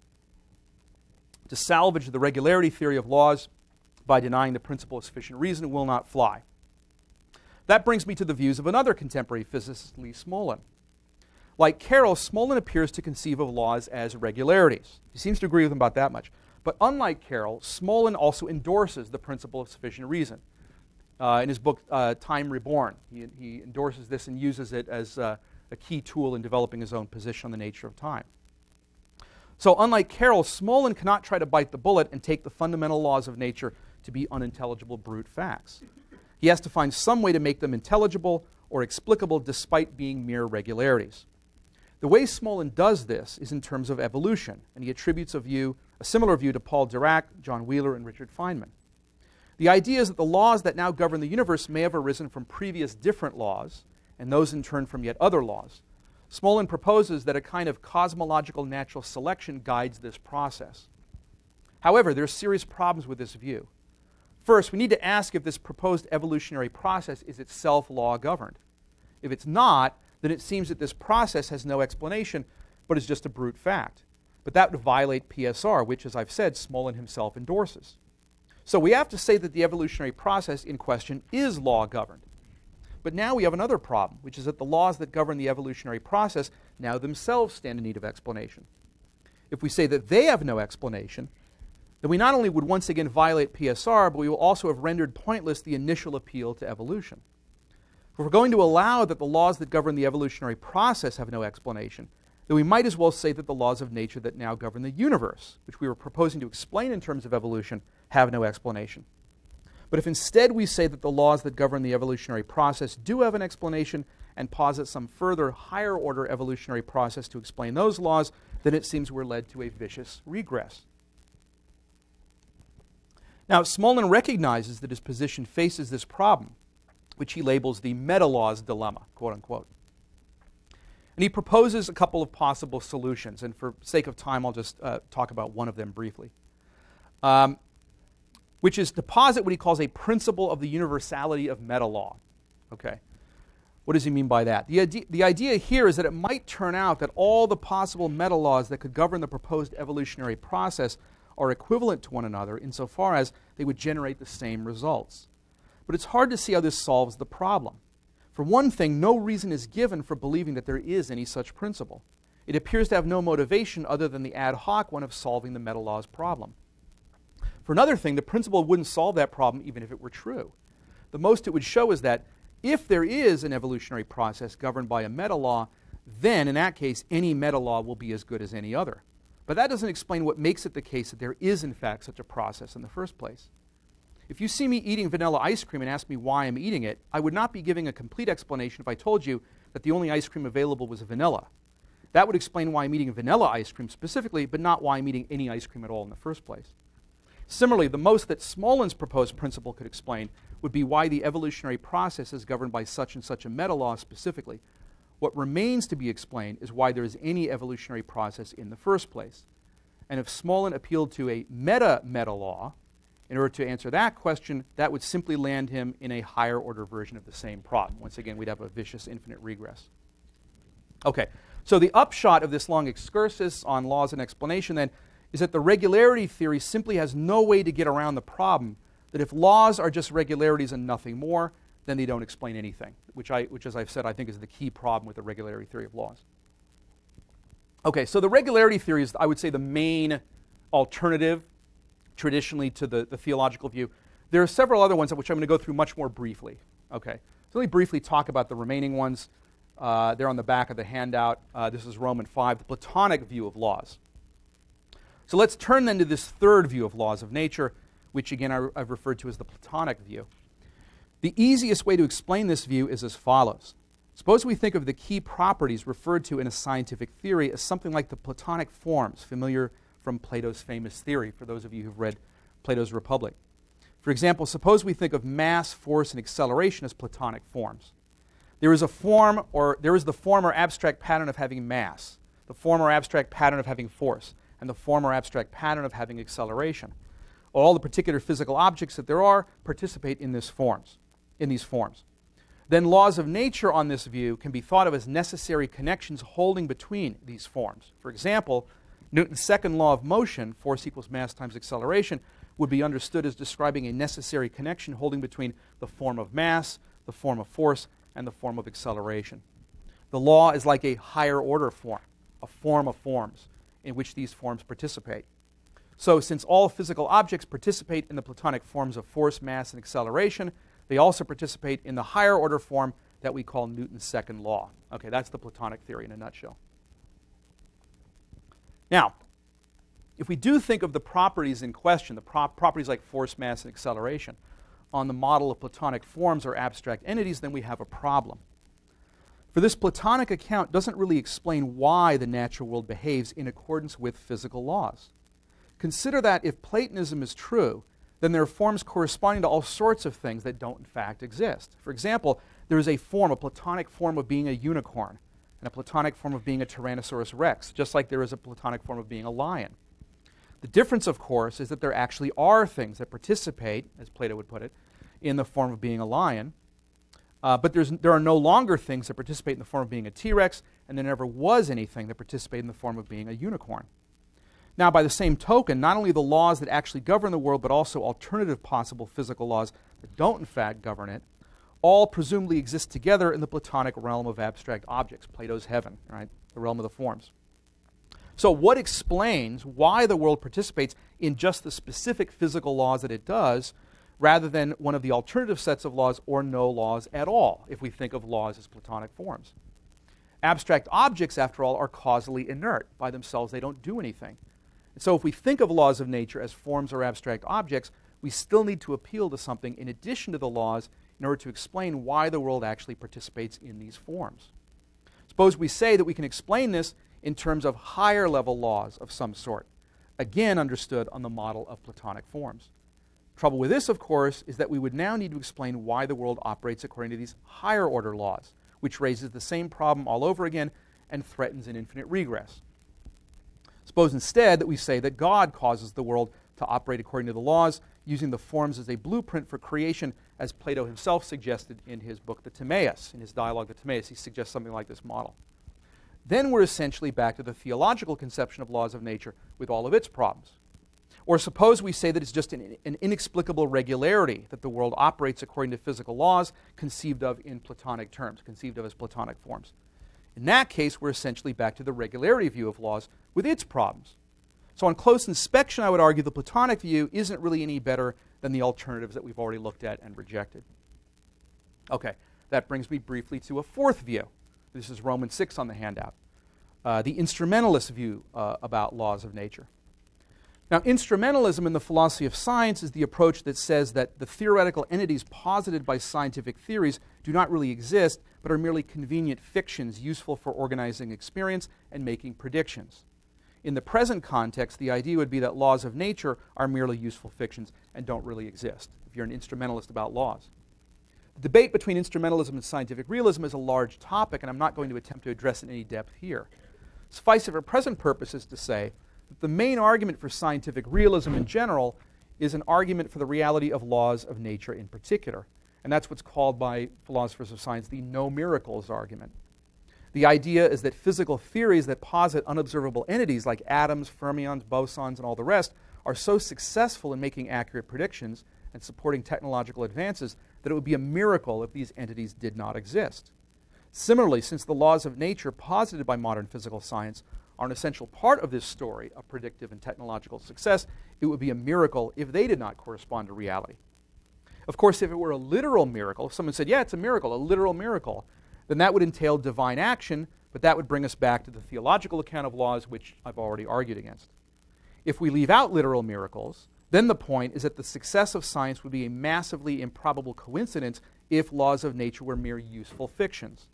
to salvage the regularity theory of laws by denying the principle of sufficient reason will not fly. That brings me to the views of another contemporary physicist, Lee Smolin. Like Carroll, Smolin appears to conceive of laws as regularities. He seems to agree with him about that much. But unlike Carroll, Smolin also endorses the principle of sufficient reason. Uh, in his book, uh, Time Reborn, he, he, endorses this and uses it as uh, a key tool in developing his own position on the nature of time. So, unlike Carroll, Smolin cannot try to bite the bullet and take the fundamental laws of nature to be unintelligible brute facts. He has to find some way to make them intelligible or explicable despite being mere regularities. The way Smolin does this is in terms of evolution, and he attributes a view, a similar view to Paul Dirac, John Wheeler, and Richard Feynman. The idea is that the laws that now govern the universe may have arisen from previous different laws, and those in turn from yet other laws. Smolin proposes that a kind of cosmological natural selection guides this process. However, there are serious problems with this view. First, we need to ask if this proposed evolutionary process is itself law governed. If it's not, then it seems that this process has no explanation, but is just a brute fact. But that would violate PSR, which, as I've said, Smolin himself endorses. So we have to say that the evolutionary process in question is law governed. But now we have another problem, which is that the laws that govern the evolutionary process now themselves stand in need of explanation. If we say that they have no explanation, then we not only would once again violate PSR, but we will also have rendered pointless the initial appeal to evolution. If we're going to allow that the laws that govern the evolutionary process have no explanation, then we might as well say that the laws of nature that now govern the universe, which we were proposing to explain in terms of evolution, have no explanation. But if instead we say that the laws that govern the evolutionary process do have an explanation and posit some further higher order evolutionary process to explain those laws, then it seems we're led to a vicious regress. Now, Smolin recognizes that his position faces this problem, which he labels the meta-laws dilemma, quote unquote. And he proposes a couple of possible solutions, and for sake of time, I'll just uh, talk about one of them briefly. Um, which is to posit what he calls a principle of the universality of meta law. Okay. What does he mean by that? The idea, the idea here is that it might turn out that all the possible meta laws that could govern the proposed evolutionary process are equivalent to one another insofar as they would generate the same results. But it's hard to see how this solves the problem. For one thing, no reason is given for believing that there is any such principle. It appears to have no motivation other than the ad hoc one of solving the meta laws problem. For another thing, the principle wouldn't solve that problem even if it were true. The most it would show is that if there is an evolutionary process governed by a meta law, then in that case, any meta law will be as good as any other. But that doesn't explain what makes it the case that there is, in fact, such a process in the first place. If you see me eating vanilla ice cream and ask me why I'm eating it, I would not be giving a complete explanation if I told you that the only ice cream available was vanilla. That would explain why I'm eating vanilla ice cream specifically, but not why I'm eating any ice cream at all in the first place. Similarly, the most that Smolin's proposed principle could explain would be why the evolutionary process is governed by such and such a meta law specifically, what remains to be explained is why there is any evolutionary process in the first place. And if Smolin appealed to a meta meta law, in order to answer that question, that would simply land him in a higher order version of the same problem. Once again, we'd have a vicious infinite regress. Okay, so the upshot of this long excursus on laws and explanation then is that the regularity theory simply has no way to get around the problem that if laws are just regularities and nothing more, then they don't explain anything, which, I, which, as I've said, I think is the key problem with the regularity theory of laws. Okay, so the regularity theory is, I would say, the main alternative traditionally to the, the theological view. There are several other ones which I'm going to go through much more briefly. Okay, so let me briefly talk about the remaining ones. Uh, they're on the back of the handout. Uh, this is Roman 5, the Platonic view of laws. So let's turn then to this third view of laws of nature, which again I, I've referred to as the Platonic view. The easiest way to explain this view is as follows. Suppose we think of the key properties referred to in a scientific theory as something like the Platonic forms, familiar from Plato's famous theory, for those of you who've read Plato's Republic. For example, suppose we think of mass, force, and acceleration as Platonic forms. There is a form, or there is the form or abstract pattern of having mass, the form or abstract pattern of having force, and the form or abstract pattern of having acceleration. All the particular physical objects that there are participate in this forms in these forms. Then laws of nature on this view can be thought of as necessary connections holding between these forms. For example, Newton's second law of motion, force equals mass times acceleration, would be understood as describing a necessary connection holding between the form of mass, the form of force, and the form of acceleration. The law is like a higher order form, a form of forms, in which these forms participate. So, since all physical objects participate in the Platonic forms of force, mass, and acceleration, they also participate in the higher order form that we call Newton's second law. Okay, that's the Platonic theory in a nutshell. Now, if we do think of the properties in question, the pro- properties like force, mass, and acceleration, on the model of Platonic forms or abstract entities, then we have a problem. For this Platonic account doesn't really explain why the natural world behaves in accordance with physical laws. Consider that if Platonism is true, then there are forms corresponding to all sorts of things that don't in fact exist. For example, there is a form, a Platonic form of being a unicorn, and a Platonic form of being a Tyrannosaurus rex, just like there is a Platonic form of being a lion. The difference, of course, is that there actually are things that participate, as Plato would put it, in the form of being a lion. Uh, but there are no longer things that participate in the form of being a T Rex, and there never was anything that participated in the form of being a unicorn. Now, by the same token, not only the laws that actually govern the world, but also alternative possible physical laws that don't, in fact, govern it, all presumably exist together in the Platonic realm of abstract objects, Plato's heaven, right? The realm of the forms. So, what explains why the world participates in just the specific physical laws that it does, rather than one of the alternative sets of laws or no laws at all, if we think of laws as Platonic forms? Abstract objects, after all, are causally inert. By themselves, they don't do anything. And so, if we think of laws of nature as forms or abstract objects, we still need to appeal to something in addition to the laws in order to explain why the world actually participates in these forms. Suppose we say that we can explain this in terms of higher level laws of some sort, again understood on the model of Platonic forms. Trouble with this, of course, is that we would now need to explain why the world operates according to these higher order laws, which raises the same problem all over again and threatens an infinite regress. Suppose instead that we say that God causes the world to operate according to the laws, using the forms as a blueprint for creation, as Plato himself suggested in his book, The Timaeus, in his dialogue, The Timaeus. He suggests something like this model then we're essentially back to the theological conception of laws of nature with all of its problems. Or suppose we say that it's just an, an, inexplicable regularity that the world operates according to physical laws conceived of in Platonic terms, conceived of as Platonic forms. In that case, we're essentially back to the regularity view of laws with its problems. So, on close inspection, I would argue the Platonic view isn't really any better than the alternatives that we've already looked at and rejected. Okay, that brings me briefly to a fourth view. This is Roman 6 on the handout. Uh, the instrumentalist view uh, about laws of nature. Now, instrumentalism in the philosophy of science is the approach that says that the theoretical entities posited by scientific theories do not really exist, but are merely convenient fictions useful for organizing experience and making predictions. In the present context, the idea would be that laws of nature are merely useful fictions and don't really exist, if you're an instrumentalist about laws. The debate between instrumentalism and scientific realism is a large topic, and I'm not going to attempt to address it in any depth here. Suffice it for present purposes to say that the main argument for scientific realism in general is an argument for the reality of laws of nature in particular. And that's what's called by philosophers of science the no miracles argument. The idea is that physical theories that posit unobservable entities like atoms, fermions, bosons, and all the rest are so successful in making accurate predictions and supporting technological advances that it would be a miracle if these entities did not exist. Similarly, since the laws of nature posited by modern physical science are an essential part of this story of predictive and technological success, it would be a miracle if they did not correspond to reality. Of course, if it were a literal miracle, if someone said, yeah, it's a miracle, a literal miracle, then that would entail divine action, but that would bring us back to the theological account of laws, which I've already argued against. If we leave out literal miracles, then the point is that the success of science would be a massively improbable coincidence if laws of nature were mere useful fictions.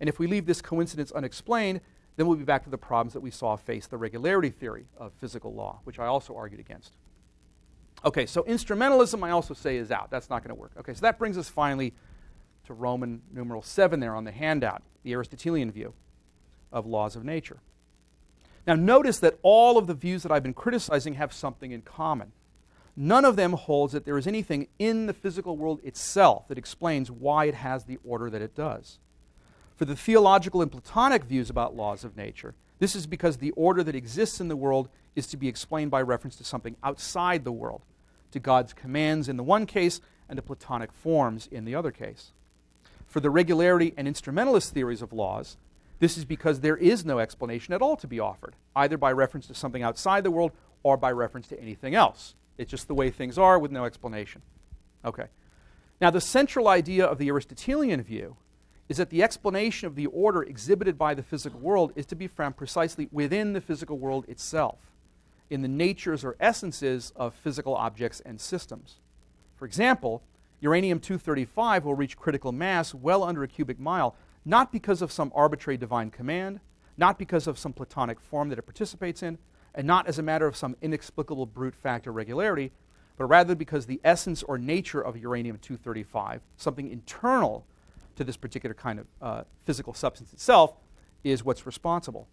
And if we leave this coincidence unexplained, then we'll be back to the problems that we saw face the regularity theory of physical law, which I also argued against. Okay, so instrumentalism I also say is out. That's not going to work. Okay, so that brings us finally to Roman numeral 7 there on the handout, the Aristotelian view of laws of nature. Now, notice that all of the views that I've been criticizing have something in common. None of them holds that there is anything in the physical world itself that explains why it has the order that it does. For the theological and Platonic views about laws of nature, this is because the order that exists in the world is to be explained by reference to something outside the world, to God's commands in the one case and to Platonic forms in the other case. For the regularity and instrumentalist theories of laws, this is because there is no explanation at all to be offered, either by reference to something outside the world or by reference to anything else. It's just the way things are with no explanation. Okay. Now, the central idea of the Aristotelian view is that the explanation of the order exhibited by the physical world is to be found precisely within the physical world itself, in the natures or essences of physical objects and systems. For example, uranium 235 will reach critical mass well under a cubic mile not because of some arbitrary divine command, not because of some Platonic form that it participates in, and not as a matter of some inexplicable brute factor regularity, but rather because the essence or nature of uranium 235, something internal to this particular kind of uh, physical substance itself, is what's responsible.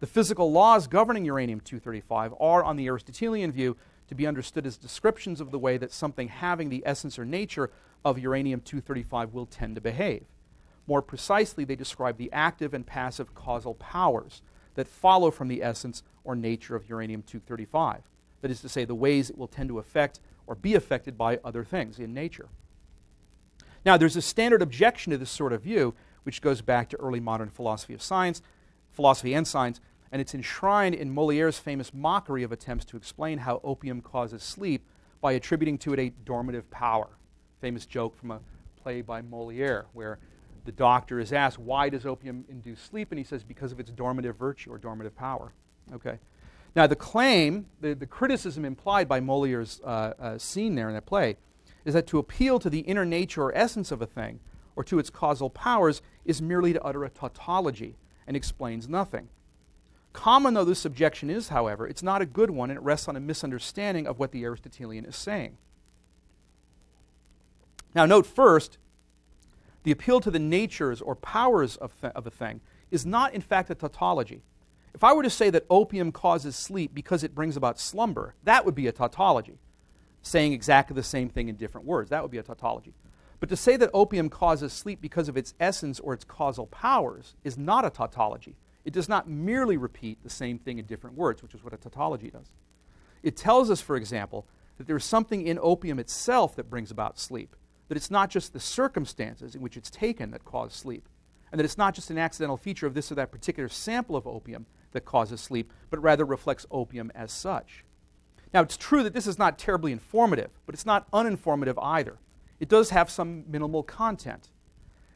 The physical laws governing uranium 235 are, on the Aristotelian view, to be understood as descriptions of the way that something having the essence or nature of uranium 235 will tend to behave. More precisely, they describe the active and passive causal powers that follow from the essence or nature of uranium 235. That is to say, the ways it will tend to affect or be affected by other things in nature. Now, there's a standard objection to this sort of view, which goes back to early modern philosophy of science, philosophy and science, and it's enshrined in Moliere's famous mockery of attempts to explain how opium causes sleep by attributing to it a dormitive power. Famous joke from a play by Moliere, where the doctor is asked, Why does opium induce sleep? And he says, Because of its dormitive virtue or dormitive power. Okay. Now, the claim, the, the criticism implied by Moliere's uh, uh, scene there in that play, is that to appeal to the inner nature or essence of a thing, or to its causal powers, is merely to utter a tautology and explains nothing. Common though this objection is, however, it's not a good one and it rests on a misunderstanding of what the Aristotelian is saying. Now, note first, the appeal to the natures or powers of, th- of a thing is not, in fact, a tautology. If I were to say that opium causes sleep because it brings about slumber, that would be a tautology, saying exactly the same thing in different words. That would be a tautology. But to say that opium causes sleep because of its essence or its causal powers is not a tautology. It does not merely repeat the same thing in different words, which is what a tautology does. It tells us, for example, that there is something in opium itself that brings about sleep, that it's not just the circumstances in which it's taken that cause sleep, and that it's not just an accidental feature of this or that particular sample of opium that causes sleep, but rather reflects opium as such. Now, it's true that this is not terribly informative, but it's not uninformative either. It does have some minimal content.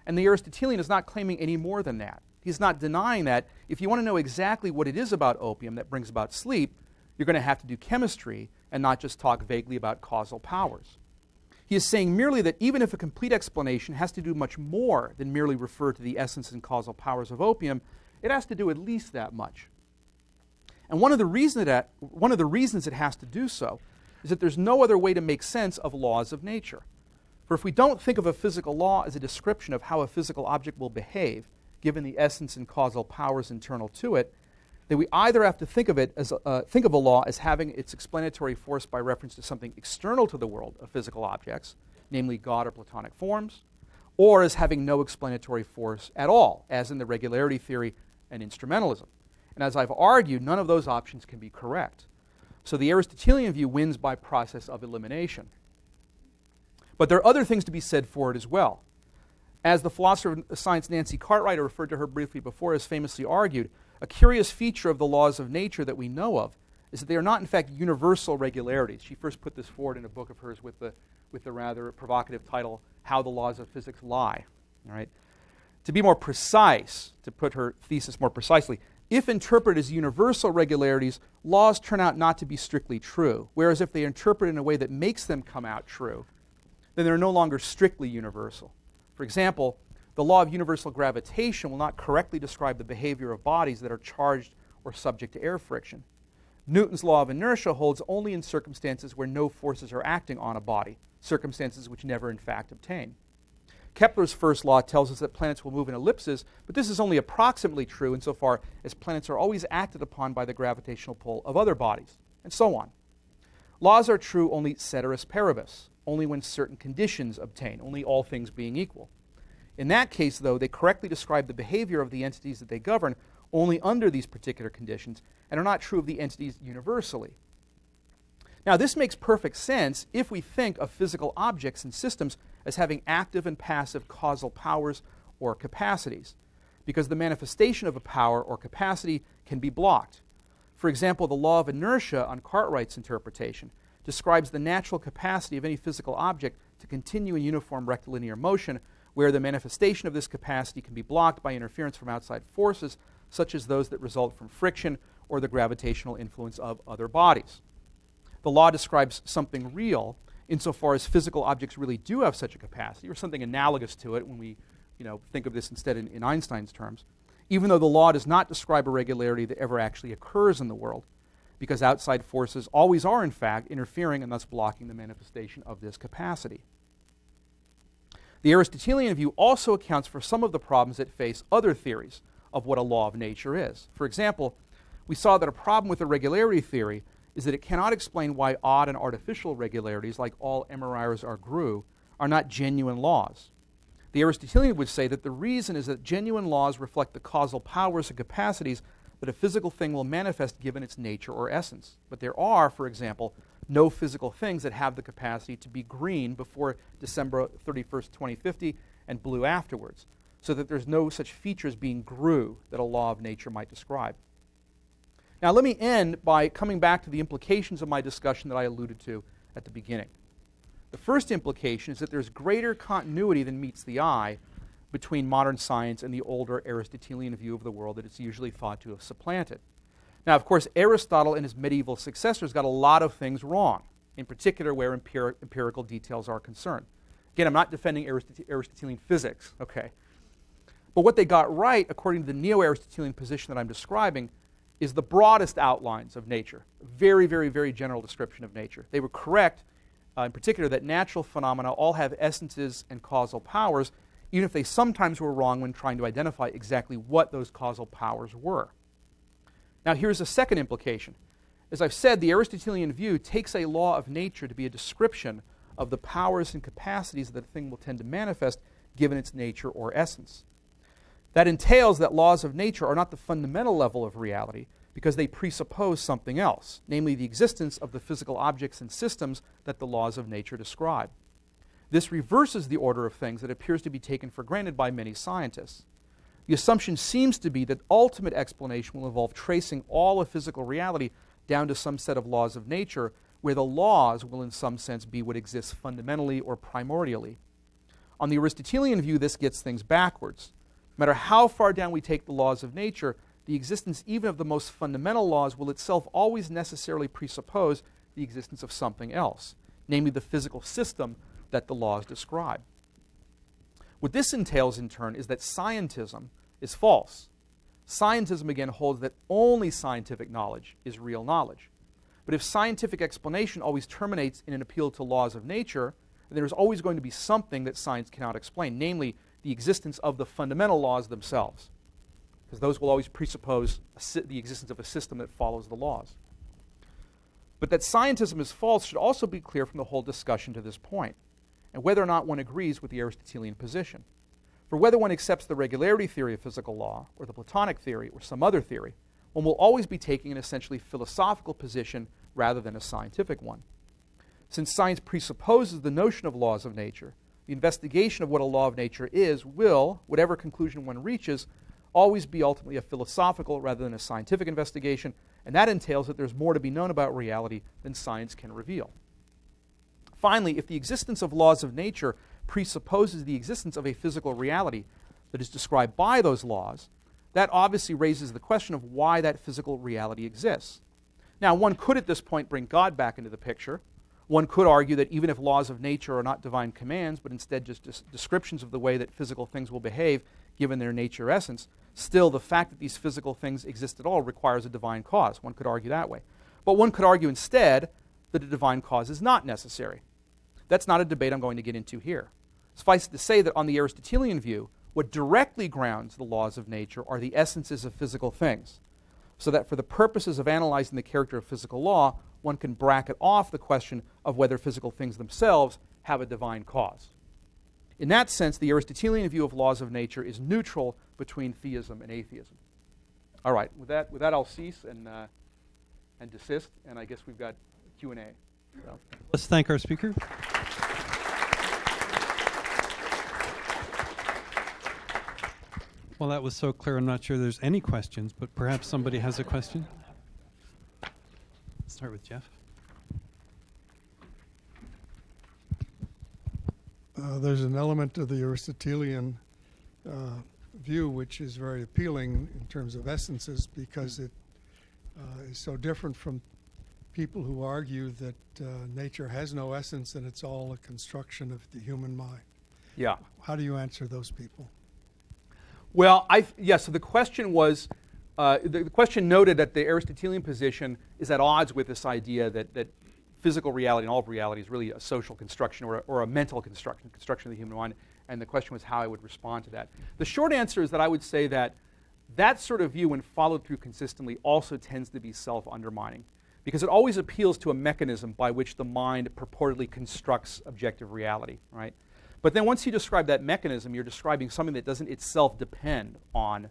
And the Aristotelian is not claiming any more than that. He's not denying that if you want to know exactly what it is about opium that brings about sleep, you're going to have to do chemistry and not just talk vaguely about causal powers. He is saying merely that even if a complete explanation has to do much more than merely refer to the essence and causal powers of opium, it has to do at least that much. And one of the, reason that, one of the reasons it has to do so is that there's no other way to make sense of laws of nature. For if we don't think of a physical law as a description of how a physical object will behave, given the essence and causal powers internal to it, that we either have to think of it as uh, think of a law as having its explanatory force by reference to something external to the world of physical objects, namely God or Platonic forms, or as having no explanatory force at all, as in the regularity theory and instrumentalism. And as I've argued, none of those options can be correct. So the Aristotelian view wins by process of elimination. But there are other things to be said for it as well. As the philosopher of science Nancy Cartwright, I referred to her briefly before, has famously argued, a curious feature of the laws of nature that we know of is that they are not, in fact, universal regularities. She first put this forward in a book of hers with the, with the rather provocative title, How the Laws of Physics Lie. All right? To be more precise, to put her thesis more precisely, if interpreted as universal regularities, laws turn out not to be strictly true. Whereas if they are interpreted in a way that makes them come out true, then they're no longer strictly universal. For example, the law of universal gravitation will not correctly describe the behavior of bodies that are charged or subject to air friction. Newton's law of inertia holds only in circumstances where no forces are acting on a body, circumstances which never in fact obtain. Kepler's first law tells us that planets will move in ellipses, but this is only approximately true insofar as planets are always acted upon by the gravitational pull of other bodies, and so on. Laws are true only ceteris paribus, only when certain conditions obtain, only all things being equal. In that case, though, they correctly describe the behavior of the entities that they govern only under these particular conditions and are not true of the entities universally. Now, this makes perfect sense if we think of physical objects and systems as having active and passive causal powers or capacities, because the manifestation of a power or capacity can be blocked. For example, the law of inertia on Cartwright's interpretation describes the natural capacity of any physical object to continue in uniform rectilinear motion, where the manifestation of this capacity can be blocked by interference from outside forces, such as those that result from friction or the gravitational influence of other bodies. The law describes something real insofar as physical objects really do have such a capacity, or something analogous to it when we you know, think of this instead in, in Einstein's terms, even though the law does not describe a regularity that ever actually occurs in the world because outside forces always are, in fact, interfering and thus blocking the manifestation of this capacity. The Aristotelian view also accounts for some of the problems that face other theories of what a law of nature is. For example, we saw that a problem with the regularity theory is that it cannot explain why odd and artificial regularities, like all emeralds are Grue, are not genuine laws. The Aristotelian would say that the reason is that genuine laws reflect the causal powers and capacities that a physical thing will manifest given its nature or essence. But there are, for example, no physical things that have the capacity to be green before December 31st, 2050, and blue afterwards, so that there's no such features being grue that a law of nature might describe. Now, let me end by coming back to the implications of my discussion that I alluded to at the beginning. The first implication is that there's greater continuity than meets the eye between modern science and the older Aristotelian view of the world that it's usually thought to have supplanted. Now, of course, Aristotle and his medieval successors got a lot of things wrong, in particular where empir- empirical details are concerned. Again, I'm not defending Aristot- Aristotelian physics, okay? But what they got right, according to the neo Aristotelian position that I'm describing, is the broadest outlines of nature. Very, very, very general description of nature. They were correct, uh, in particular, that natural phenomena all have essences and causal powers, even if they sometimes were wrong when trying to identify exactly what those causal powers were. Now, here's a second implication. As I've said, the Aristotelian view takes a law of nature to be a description of the powers and capacities that a thing will tend to manifest given its nature or essence. That entails that laws of nature are not the fundamental level of reality because they presuppose something else, namely the existence of the physical objects and systems that the laws of nature describe. This reverses the order of things that appears to be taken for granted by many scientists. The assumption seems to be that ultimate explanation will involve tracing all of physical reality down to some set of laws of nature, where the laws will, in some sense, be what exists fundamentally or primordially. On the Aristotelian view, this gets things backwards. No matter how far down we take the laws of nature, the existence even of the most fundamental laws will itself always necessarily presuppose the existence of something else, namely the physical system that the laws describe. What this entails, in turn, is that scientism is false. Scientism, again, holds that only scientific knowledge is real knowledge. But if scientific explanation always terminates in an appeal to laws of nature, then there's always going to be something that science cannot explain, namely the existence of the fundamental laws themselves, because those will always presuppose the existence of a system that follows the laws. But that scientism is false should also be clear from the whole discussion to this point, and whether or not one agrees with the Aristotelian position. For whether one accepts the regularity theory of physical law, or the Platonic theory, or some other theory, one will always be taking an essentially philosophical position rather than a scientific one. Since science presupposes the notion of laws of nature, the investigation of what a law of nature is will, whatever conclusion one reaches, always be ultimately a philosophical rather than a scientific investigation, and that entails that there's more to be known about reality than science can reveal. Finally, if the existence of laws of nature presupposes the existence of a physical reality that is described by those laws, that obviously raises the question of why that physical reality exists. Now, one could at this point bring God back into the picture one could argue that even if laws of nature are not divine commands, but instead just des- descriptions of the way that physical things will behave given their nature essence, still the fact that these physical things exist at all requires a divine cause. One could argue that way. But one could argue instead that a divine cause is not necessary. That's not a debate I'm going to get into here. Suffice it to say that on the Aristotelian view, what directly grounds the laws of nature are the essences of physical things. So that for the purposes of analyzing the character of physical law, one can bracket off the question of whether physical things themselves have a divine cause. In that sense, the Aristotelian view of laws of nature is neutral between theism and atheism. All right, with that, with that I'll cease and, uh, and desist, and I guess we've got Q&A. So. Let's thank our speaker. Well, that was so clear, I'm not sure there's any questions, but perhaps somebody has a question. Start with Jeff. Uh, there's an element of the Aristotelian uh, view which is very appealing in terms of essences because it uh, is so different from people who argue that uh, nature has no essence and it's all a construction of the human mind. Yeah. How do you answer those people? Well, I yeah. So the question was uh, the, the, question noted that the Aristotelian position is at odds with this idea that, that physical reality and all of reality is really a social construction or a, or a mental construction, construction of the human mind. And the question was how I would respond to that. The short answer is that I would say that that sort of view, when followed through consistently, also tends to be self undermining because it always appeals to a mechanism by which the mind purportedly constructs objective reality, right? But then once you describe that mechanism, you're describing something that doesn't itself depend on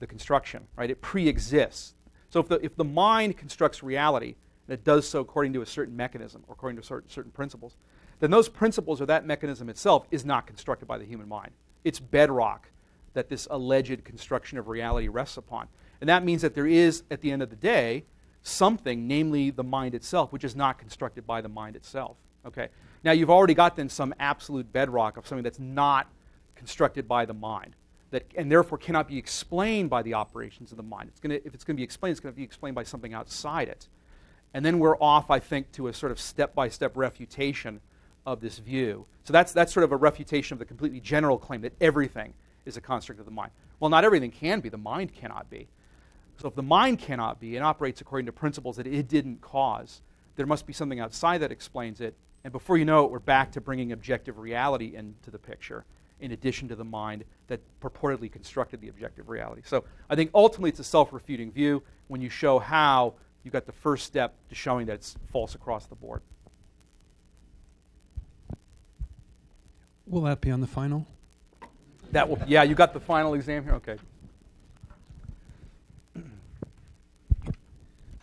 the construction, right? It pre exists. So if the, if the mind constructs reality, and it does so according to a certain mechanism or according to certain, certain principles, then those principles or that mechanism itself is not constructed by the human mind. It's bedrock that this alleged construction of reality rests upon. And that means that there is, at the end of the day, something, namely the mind itself, which is not constructed by the mind itself. Okay. Now you've already got then some absolute bedrock of something that's not constructed by the mind, that and therefore cannot be explained by the operations of the mind. It's gonna, if it's going to be explained, it's going to be explained by something outside it. And then we're off, I think, to a sort of step-by-step refutation of this view. So that's that's sort of a refutation of the completely general claim that everything is a construct of the mind. Well, not everything can be. The mind cannot be. So if the mind cannot be and operates according to principles that it didn't cause, there must be something outside that explains it. And before you know it, we're back to bringing objective reality into the picture, in addition to the mind that purportedly constructed the objective reality. So I think ultimately it's a self refuting view when you show how you got the first step to showing that it's false across the board. Will that be on the final? That will, yeah, you got the final exam here? Okay.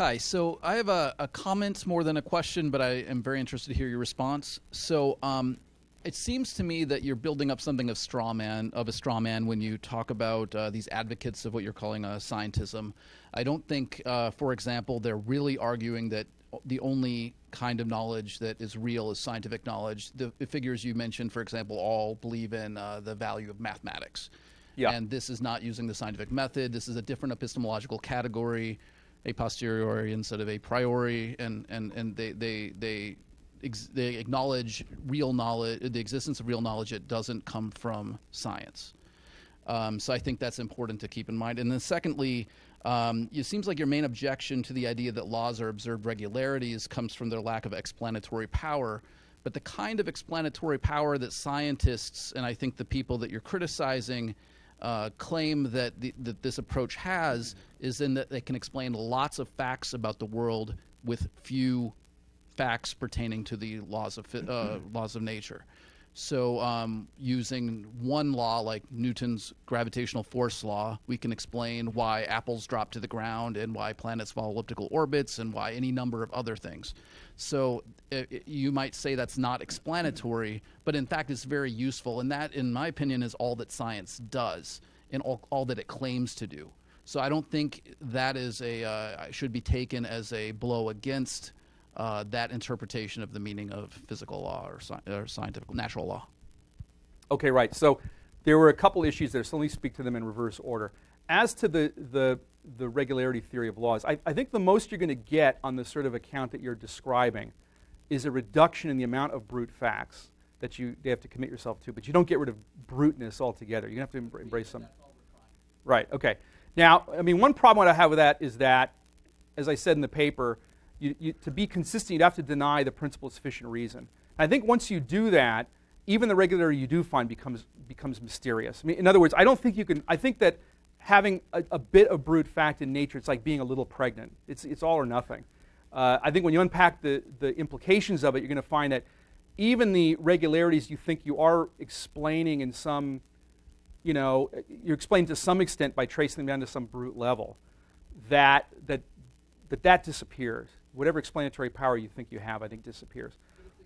Hi. So I have a, a comment more than a question, but I am very interested to hear your response. So um, it seems to me that you're building up something of straw man of a straw man when you talk about uh, these advocates of what you're calling a scientism. I don't think, uh, for example, they're really arguing that the only kind of knowledge that is real is scientific knowledge. The, the figures you mentioned, for example, all believe in uh, the value of mathematics. Yeah. And this is not using the scientific method. This is a different epistemological category a posteriori instead of a priori, and and and they they they ex- they acknowledge real knowledge, the existence of real knowledge that doesn't come from science. Um, so I think that's important to keep in mind. And then secondly, um, it seems like your main objection to the idea that laws are observed regularities comes from their lack of explanatory power. But the kind of explanatory power that scientists and I think the people that you're criticizing uh, claim that, the, that this approach has is in that they can explain lots of facts about the world with few facts pertaining to the laws of uh, laws of nature. So, um, using one law like Newton's gravitational force law, we can explain why apples drop to the ground and why planets follow elliptical orbits and why any number of other things. So, it, it, you might say that's not explanatory, but in fact, it's very useful. And that, in my opinion, is all that science does and all, all that it claims to do. So, I don't think that is a uh, should be taken as a blow against uh, that interpretation of the meaning of physical law or, sci- or, scientific natural law. Okay, right. So there were a couple issues there, so let me speak to them in reverse order. As to the, the, the regularity theory of laws, I, I think the most you're going to get on the sort of account that you're describing is a reduction in the amount of brute facts that you have to commit yourself to, but you don't get rid of bruteness altogether. You have to embrace some. Right, okay. Now, I mean, one problem I have with that is that, as I said in the paper, you, you, to be consistent, you'd have to deny the principle of sufficient reason. I think once you do that, even the regularity you do find becomes, becomes mysterious. I mean, in other words, I don't think you can, I think that having a, a bit of brute fact in nature, it's like being a little pregnant. It's, it's all or nothing. Uh, I think when you unpack the, the implications of it, you're going to find that even the regularities you think you are explaining in some, you know, you're explain to some extent by tracing them down to some brute level, that that that, that disappears whatever explanatory power you think you have, I think disappears.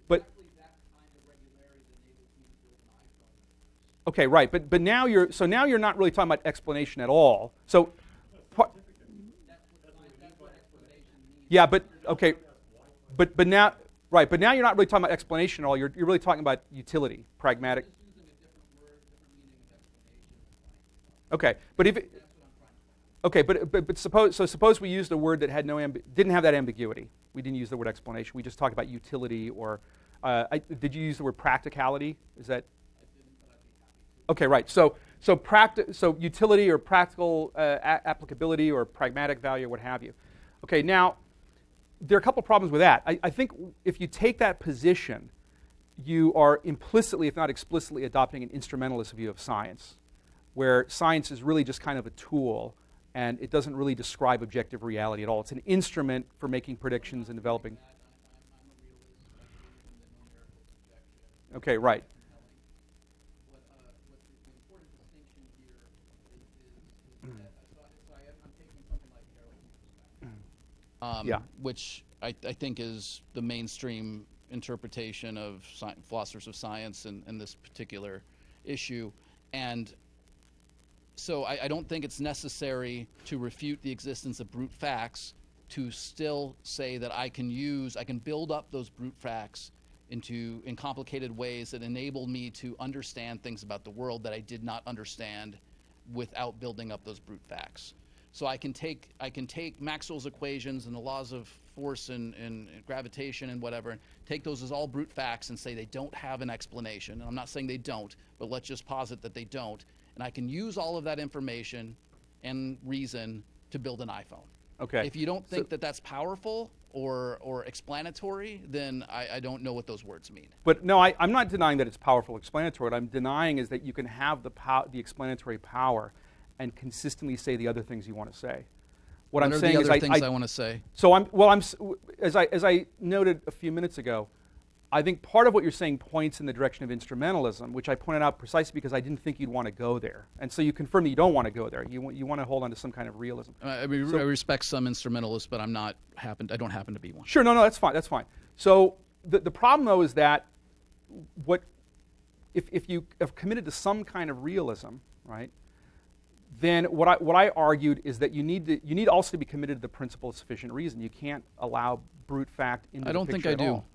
But, okay, right. But but now you're so now you're not really talking about explanation at all. So, yeah, but okay, but but now right. But now you're not really talking about explanation at all. You're you're really talking about utility, pragmatic. Okay, but if it, Okay, but, but, but suppose, so suppose we used a word that had no didn't have that ambiguity. We didn't use the word explanation. We just talked about utility or, uh, I, did you use the word practicality? Is that? Okay, right. So, so, practi- so utility or practical uh, a- applicability or pragmatic value what have you. Okay, now, there are a couple problems with that. I, I think if you take that position, you are implicitly, if not explicitly, adopting an instrumentalist view of science, where science is really just kind of a tool and it doesn't really describe objective reality at all. It's an instrument for making predictions and developing. Okay, right. Um, yeah. Which I, I, think is the mainstream interpretation of philosophers of science and, and this particular issue. And so I, I don't think it's necessary to refute the existence of brute facts to still say that I can use, I can build up those brute facts into in complicated ways that enable me to understand things about the world that I did not understand without building up those brute facts. So I can take I can take Maxwell's equations and the laws of force and, and gravitation and whatever, and take those as all brute facts and say they don't have an explanation. And I'm not saying they don't, but let's just posit that they don't. And I can use all of that information and reason to build an iPhone. Okay. If you don't So- think that that's powerful or or explanatory, then I, I don't know what those words mean. But no, I, I'm not denying that it's powerful explanatory. What I'm denying is that you can have the, pow- the explanatory power and consistently say the other things you want to say. What, I'm are saying the is other I, things I, I want to say? So I'm well. I'm as I as I noted a few minutes ago. I think part of what you're saying points in the direction of instrumentalism, which I pointed out precisely because I didn't think you'd want to go there, and so you confirm that you don't want to go there. You want you want to hold on to some kind of realism. I, So- I respect some instrumentalists, but I'm not happen. I don't happen to be one. Sure, no, no, that's fine. That's fine. So the the problem though is that what if if you have committed to some kind of realism, right? Then what I what I argued is that you need to you need also to be committed to the principle of sufficient reason. You can't allow brute fact into I the don't think I do. all.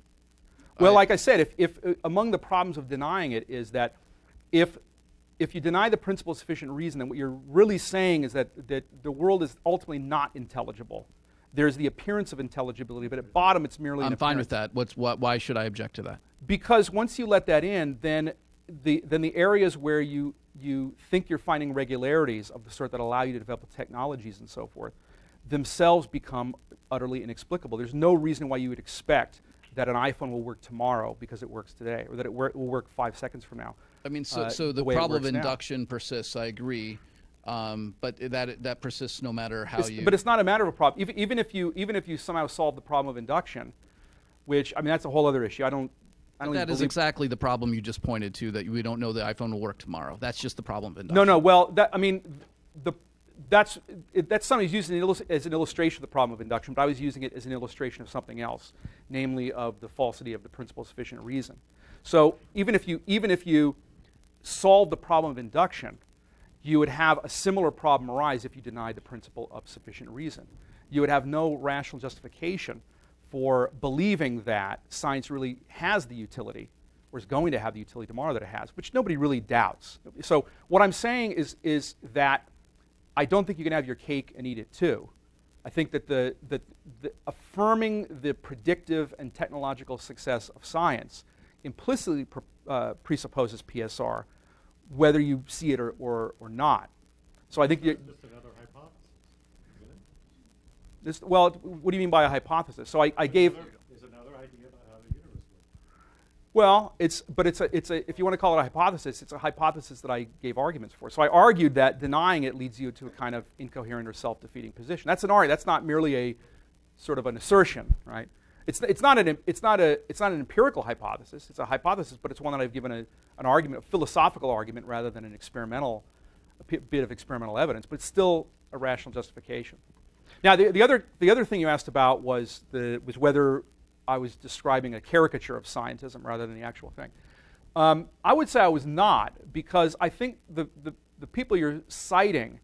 Well, I- like I said, if, if uh, among the problems of denying it is that if if you deny the principle of sufficient reason, then what you're really saying is that, that the world is ultimately not intelligible. There's the appearance of intelligibility, but at bottom it's merely I'm fine with that. What's what? Why should I object to that? Because once you let that in, then the then the areas where you you think you're finding regularities of the sort that allow you to develop technologies and so forth themselves become utterly inexplicable. There's no reason why you would expect that an iPhone will work tomorrow because it works today, or that it wor- will work five seconds from now. I mean, so, uh, so the the, problem of works now. induction persists. I agree, um, but that that persists no matter how It's- you. But it's not a matter of a problem. Even, even if you even if you somehow solve the problem of induction, which I mean that's a whole other issue. I don't. I don't that is exactly the problem you just pointed to. That we don't know the iPhone will work tomorrow. That's just the problem of induction. No, no. Well, that, I mean, the that's it, that's something as an, as an illustration of the problem of induction, but I was using it as an illustration of something else, namely of the falsity of the principle of sufficient reason. So even if you even if you solve the problem of induction, you would have a similar problem arise if you denied the principle of sufficient reason. You would have no rational justification for believing that science really has the utility or is going to have the utility tomorrow that it has, which nobody really doubts. So what I'm saying is, is that I don't think you can have your cake and eat it too. I think that the, the, the affirming the predictive and technological success of science implicitly pre- uh, presupposes PSR, whether you see it or, or, or not. So I think you, Just another hypothesis, this, well, what do you mean by a hypothesis? So I, I gave, Another- Is another idea about how the universe works. Well, it's, but it's a, it's a, if you want to call it a hypothesis, it's a hypothesis that I gave arguments for. So I argued that denying it leads you to a kind of incoherent or self-defeating position. That's an argument. That's not merely a sort of an assertion, right? It's, it's, not an, it's, not a, it's not an empirical hypothesis. It's a hypothesis, but it's one that I've given a, an argument, a philosophical argument, rather than an experimental, bit of experimental evidence. But it's still a rational justification. Now, the, the, other, the other thing you asked about was, the, was whether I was describing a caricature of scientism rather than the actual thing. Um, I would say I was not, because I think the, the, the people you're citing,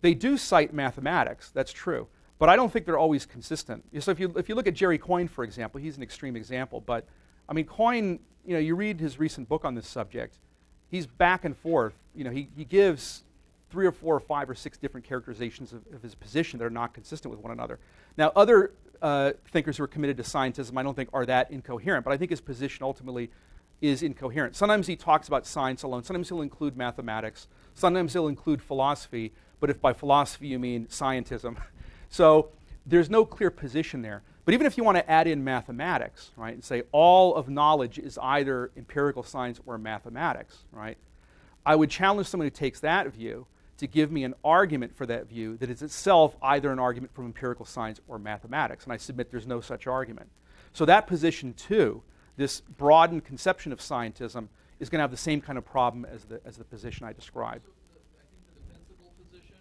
they do cite mathematics, that's true, but I don't think they're always consistent. So if you, if you look at Jerry Coyne, for example, he's an extreme example, but I mean, Coyne, you know, you read his recent book on this subject, he's back and forth. You know, he, he gives three or four or five or six different characterizations of, of his position that are not consistent with one another. Now, other uh, thinkers who are committed to scientism, I don't think are that incoherent, but I think his position ultimately is incoherent. Sometimes he talks about science alone. Sometimes he'll include mathematics. Sometimes he'll include philosophy. But if by philosophy you mean scientism, so there's no clear position there. But even if you want to add in mathematics, right, and say all of knowledge is either empirical science or mathematics, right, I would challenge someone who takes that view to give me an argument for that view that is itself either an argument from empirical science or mathematics. And I submit there's no such argument. So that position, too, this broadened conception of scientism, is going to have the same kind of problem as the, as the position I described. I the position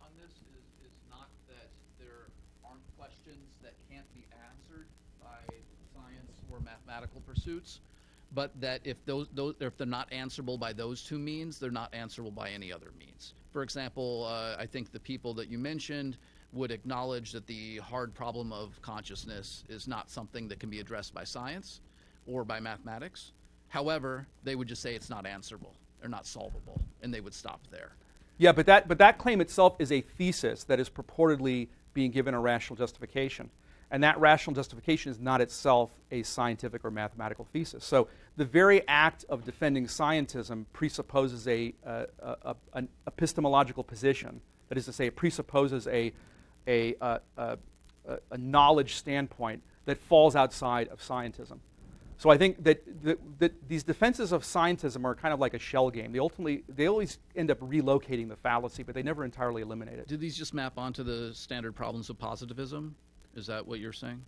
on this is, is not that there aren't questions that can't be answered by science or mathematical pursuits, but that if those, those if they're not answerable by those two means, they're not answerable by any other means. For example, uh, I think the people that you mentioned would acknowledge that the hard problem of consciousness is not something that can be addressed by science or by mathematics. However, they would just say it's not answerable or not solvable, and they would stop there. Yeah, but that, but that claim itself is a thesis that is purportedly being given a rational justification. And that rational justification is not itself a scientific or mathematical thesis. So the very act of defending scientism presupposes a, a, a, an epistemological position. That is to say, it presupposes a, a, a, a, knowledge standpoint that falls outside of scientism. So I think that, that, that, these defenses of scientism are kind of like a shell game. They ultimately they always end up relocating the fallacy, but they never entirely eliminate it. Do these just map onto the standard problems of positivism? Is that what you're saying?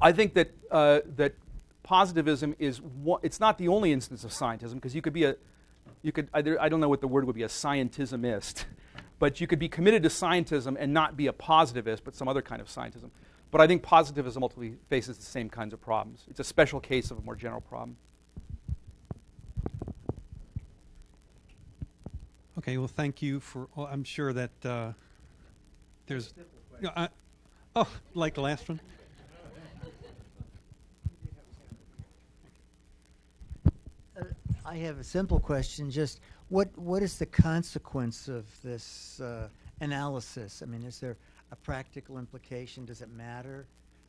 I think that uh, that positivism is one, it's not the only instance of scientism because you could be a you could I, I don't know what the word would be a scientismist, but you could be committed to scientism and not be a positivist, but some other kind of scientism. But I think positivism ultimately faces the same kinds of problems. It's a special case of a more general problem. Okay, well, thank you for. Well, I'm sure that uh, there's. You know, I, oh, like the last one. Uh, I have a simple question. Just what what is the consequence of this uh, analysis? I mean, is there a practical implication? Does it matter?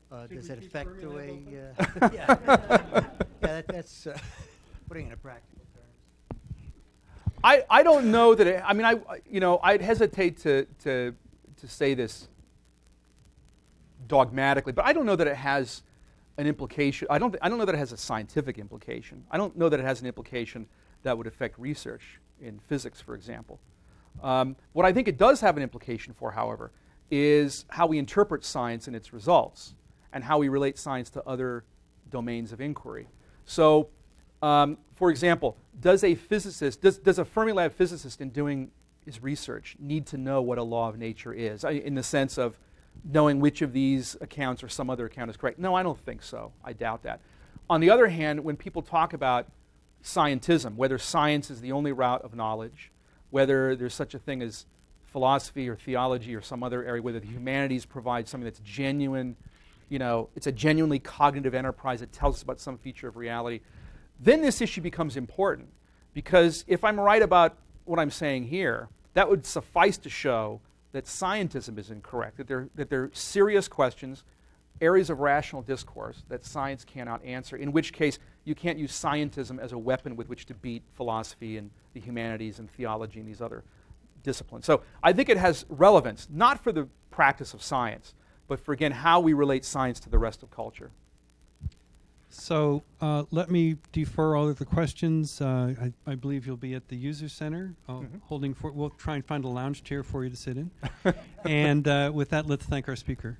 Uh, does it affect the way? Uh, yeah, yeah that, that's uh, putting it in a practical terms. I, I don't know that it, I mean I you know I'd hesitate to to to say this dogmatically, but I don't know that it has an implication. I don't I don't know that it has a scientific implication. I don't know that it has an implication that would affect research in physics, for example. Um, what I think it does have an implication for, however, is how we interpret science and its results, and how we relate science to other domains of inquiry. So, um, for example, does a physicist, does, does a Fermilab physicist in doing his research need to know what a law of nature is, I- in the sense of knowing which of these accounts or some other account is correct? No, I don't think so. I doubt that. On the other hand, when people talk about scientism, whether science is the only route of knowledge, whether there's such a thing as philosophy or theology or some other area, whether the humanities provide something that's genuine, you know, it's a genuinely cognitive enterprise that tells us about some feature of reality, then this issue becomes important. Because if I'm right about what I'm saying here, that would suffice to show that scientism is incorrect, that there, that there are serious questions, areas of rational discourse that science cannot answer, in which case you can't use scientism as a weapon with which to beat philosophy and the humanities and theology and these other disciplines. So I think it has relevance, not for the practice of science, but for, again, how we relate science to the rest of culture. So uh, let me defer all of the questions. Uh, I, I believe you'll be at the user center, uh, Mhm. holding for. We'll try and find a lounge chair for you to sit in. and uh, with that, let's thank our speaker.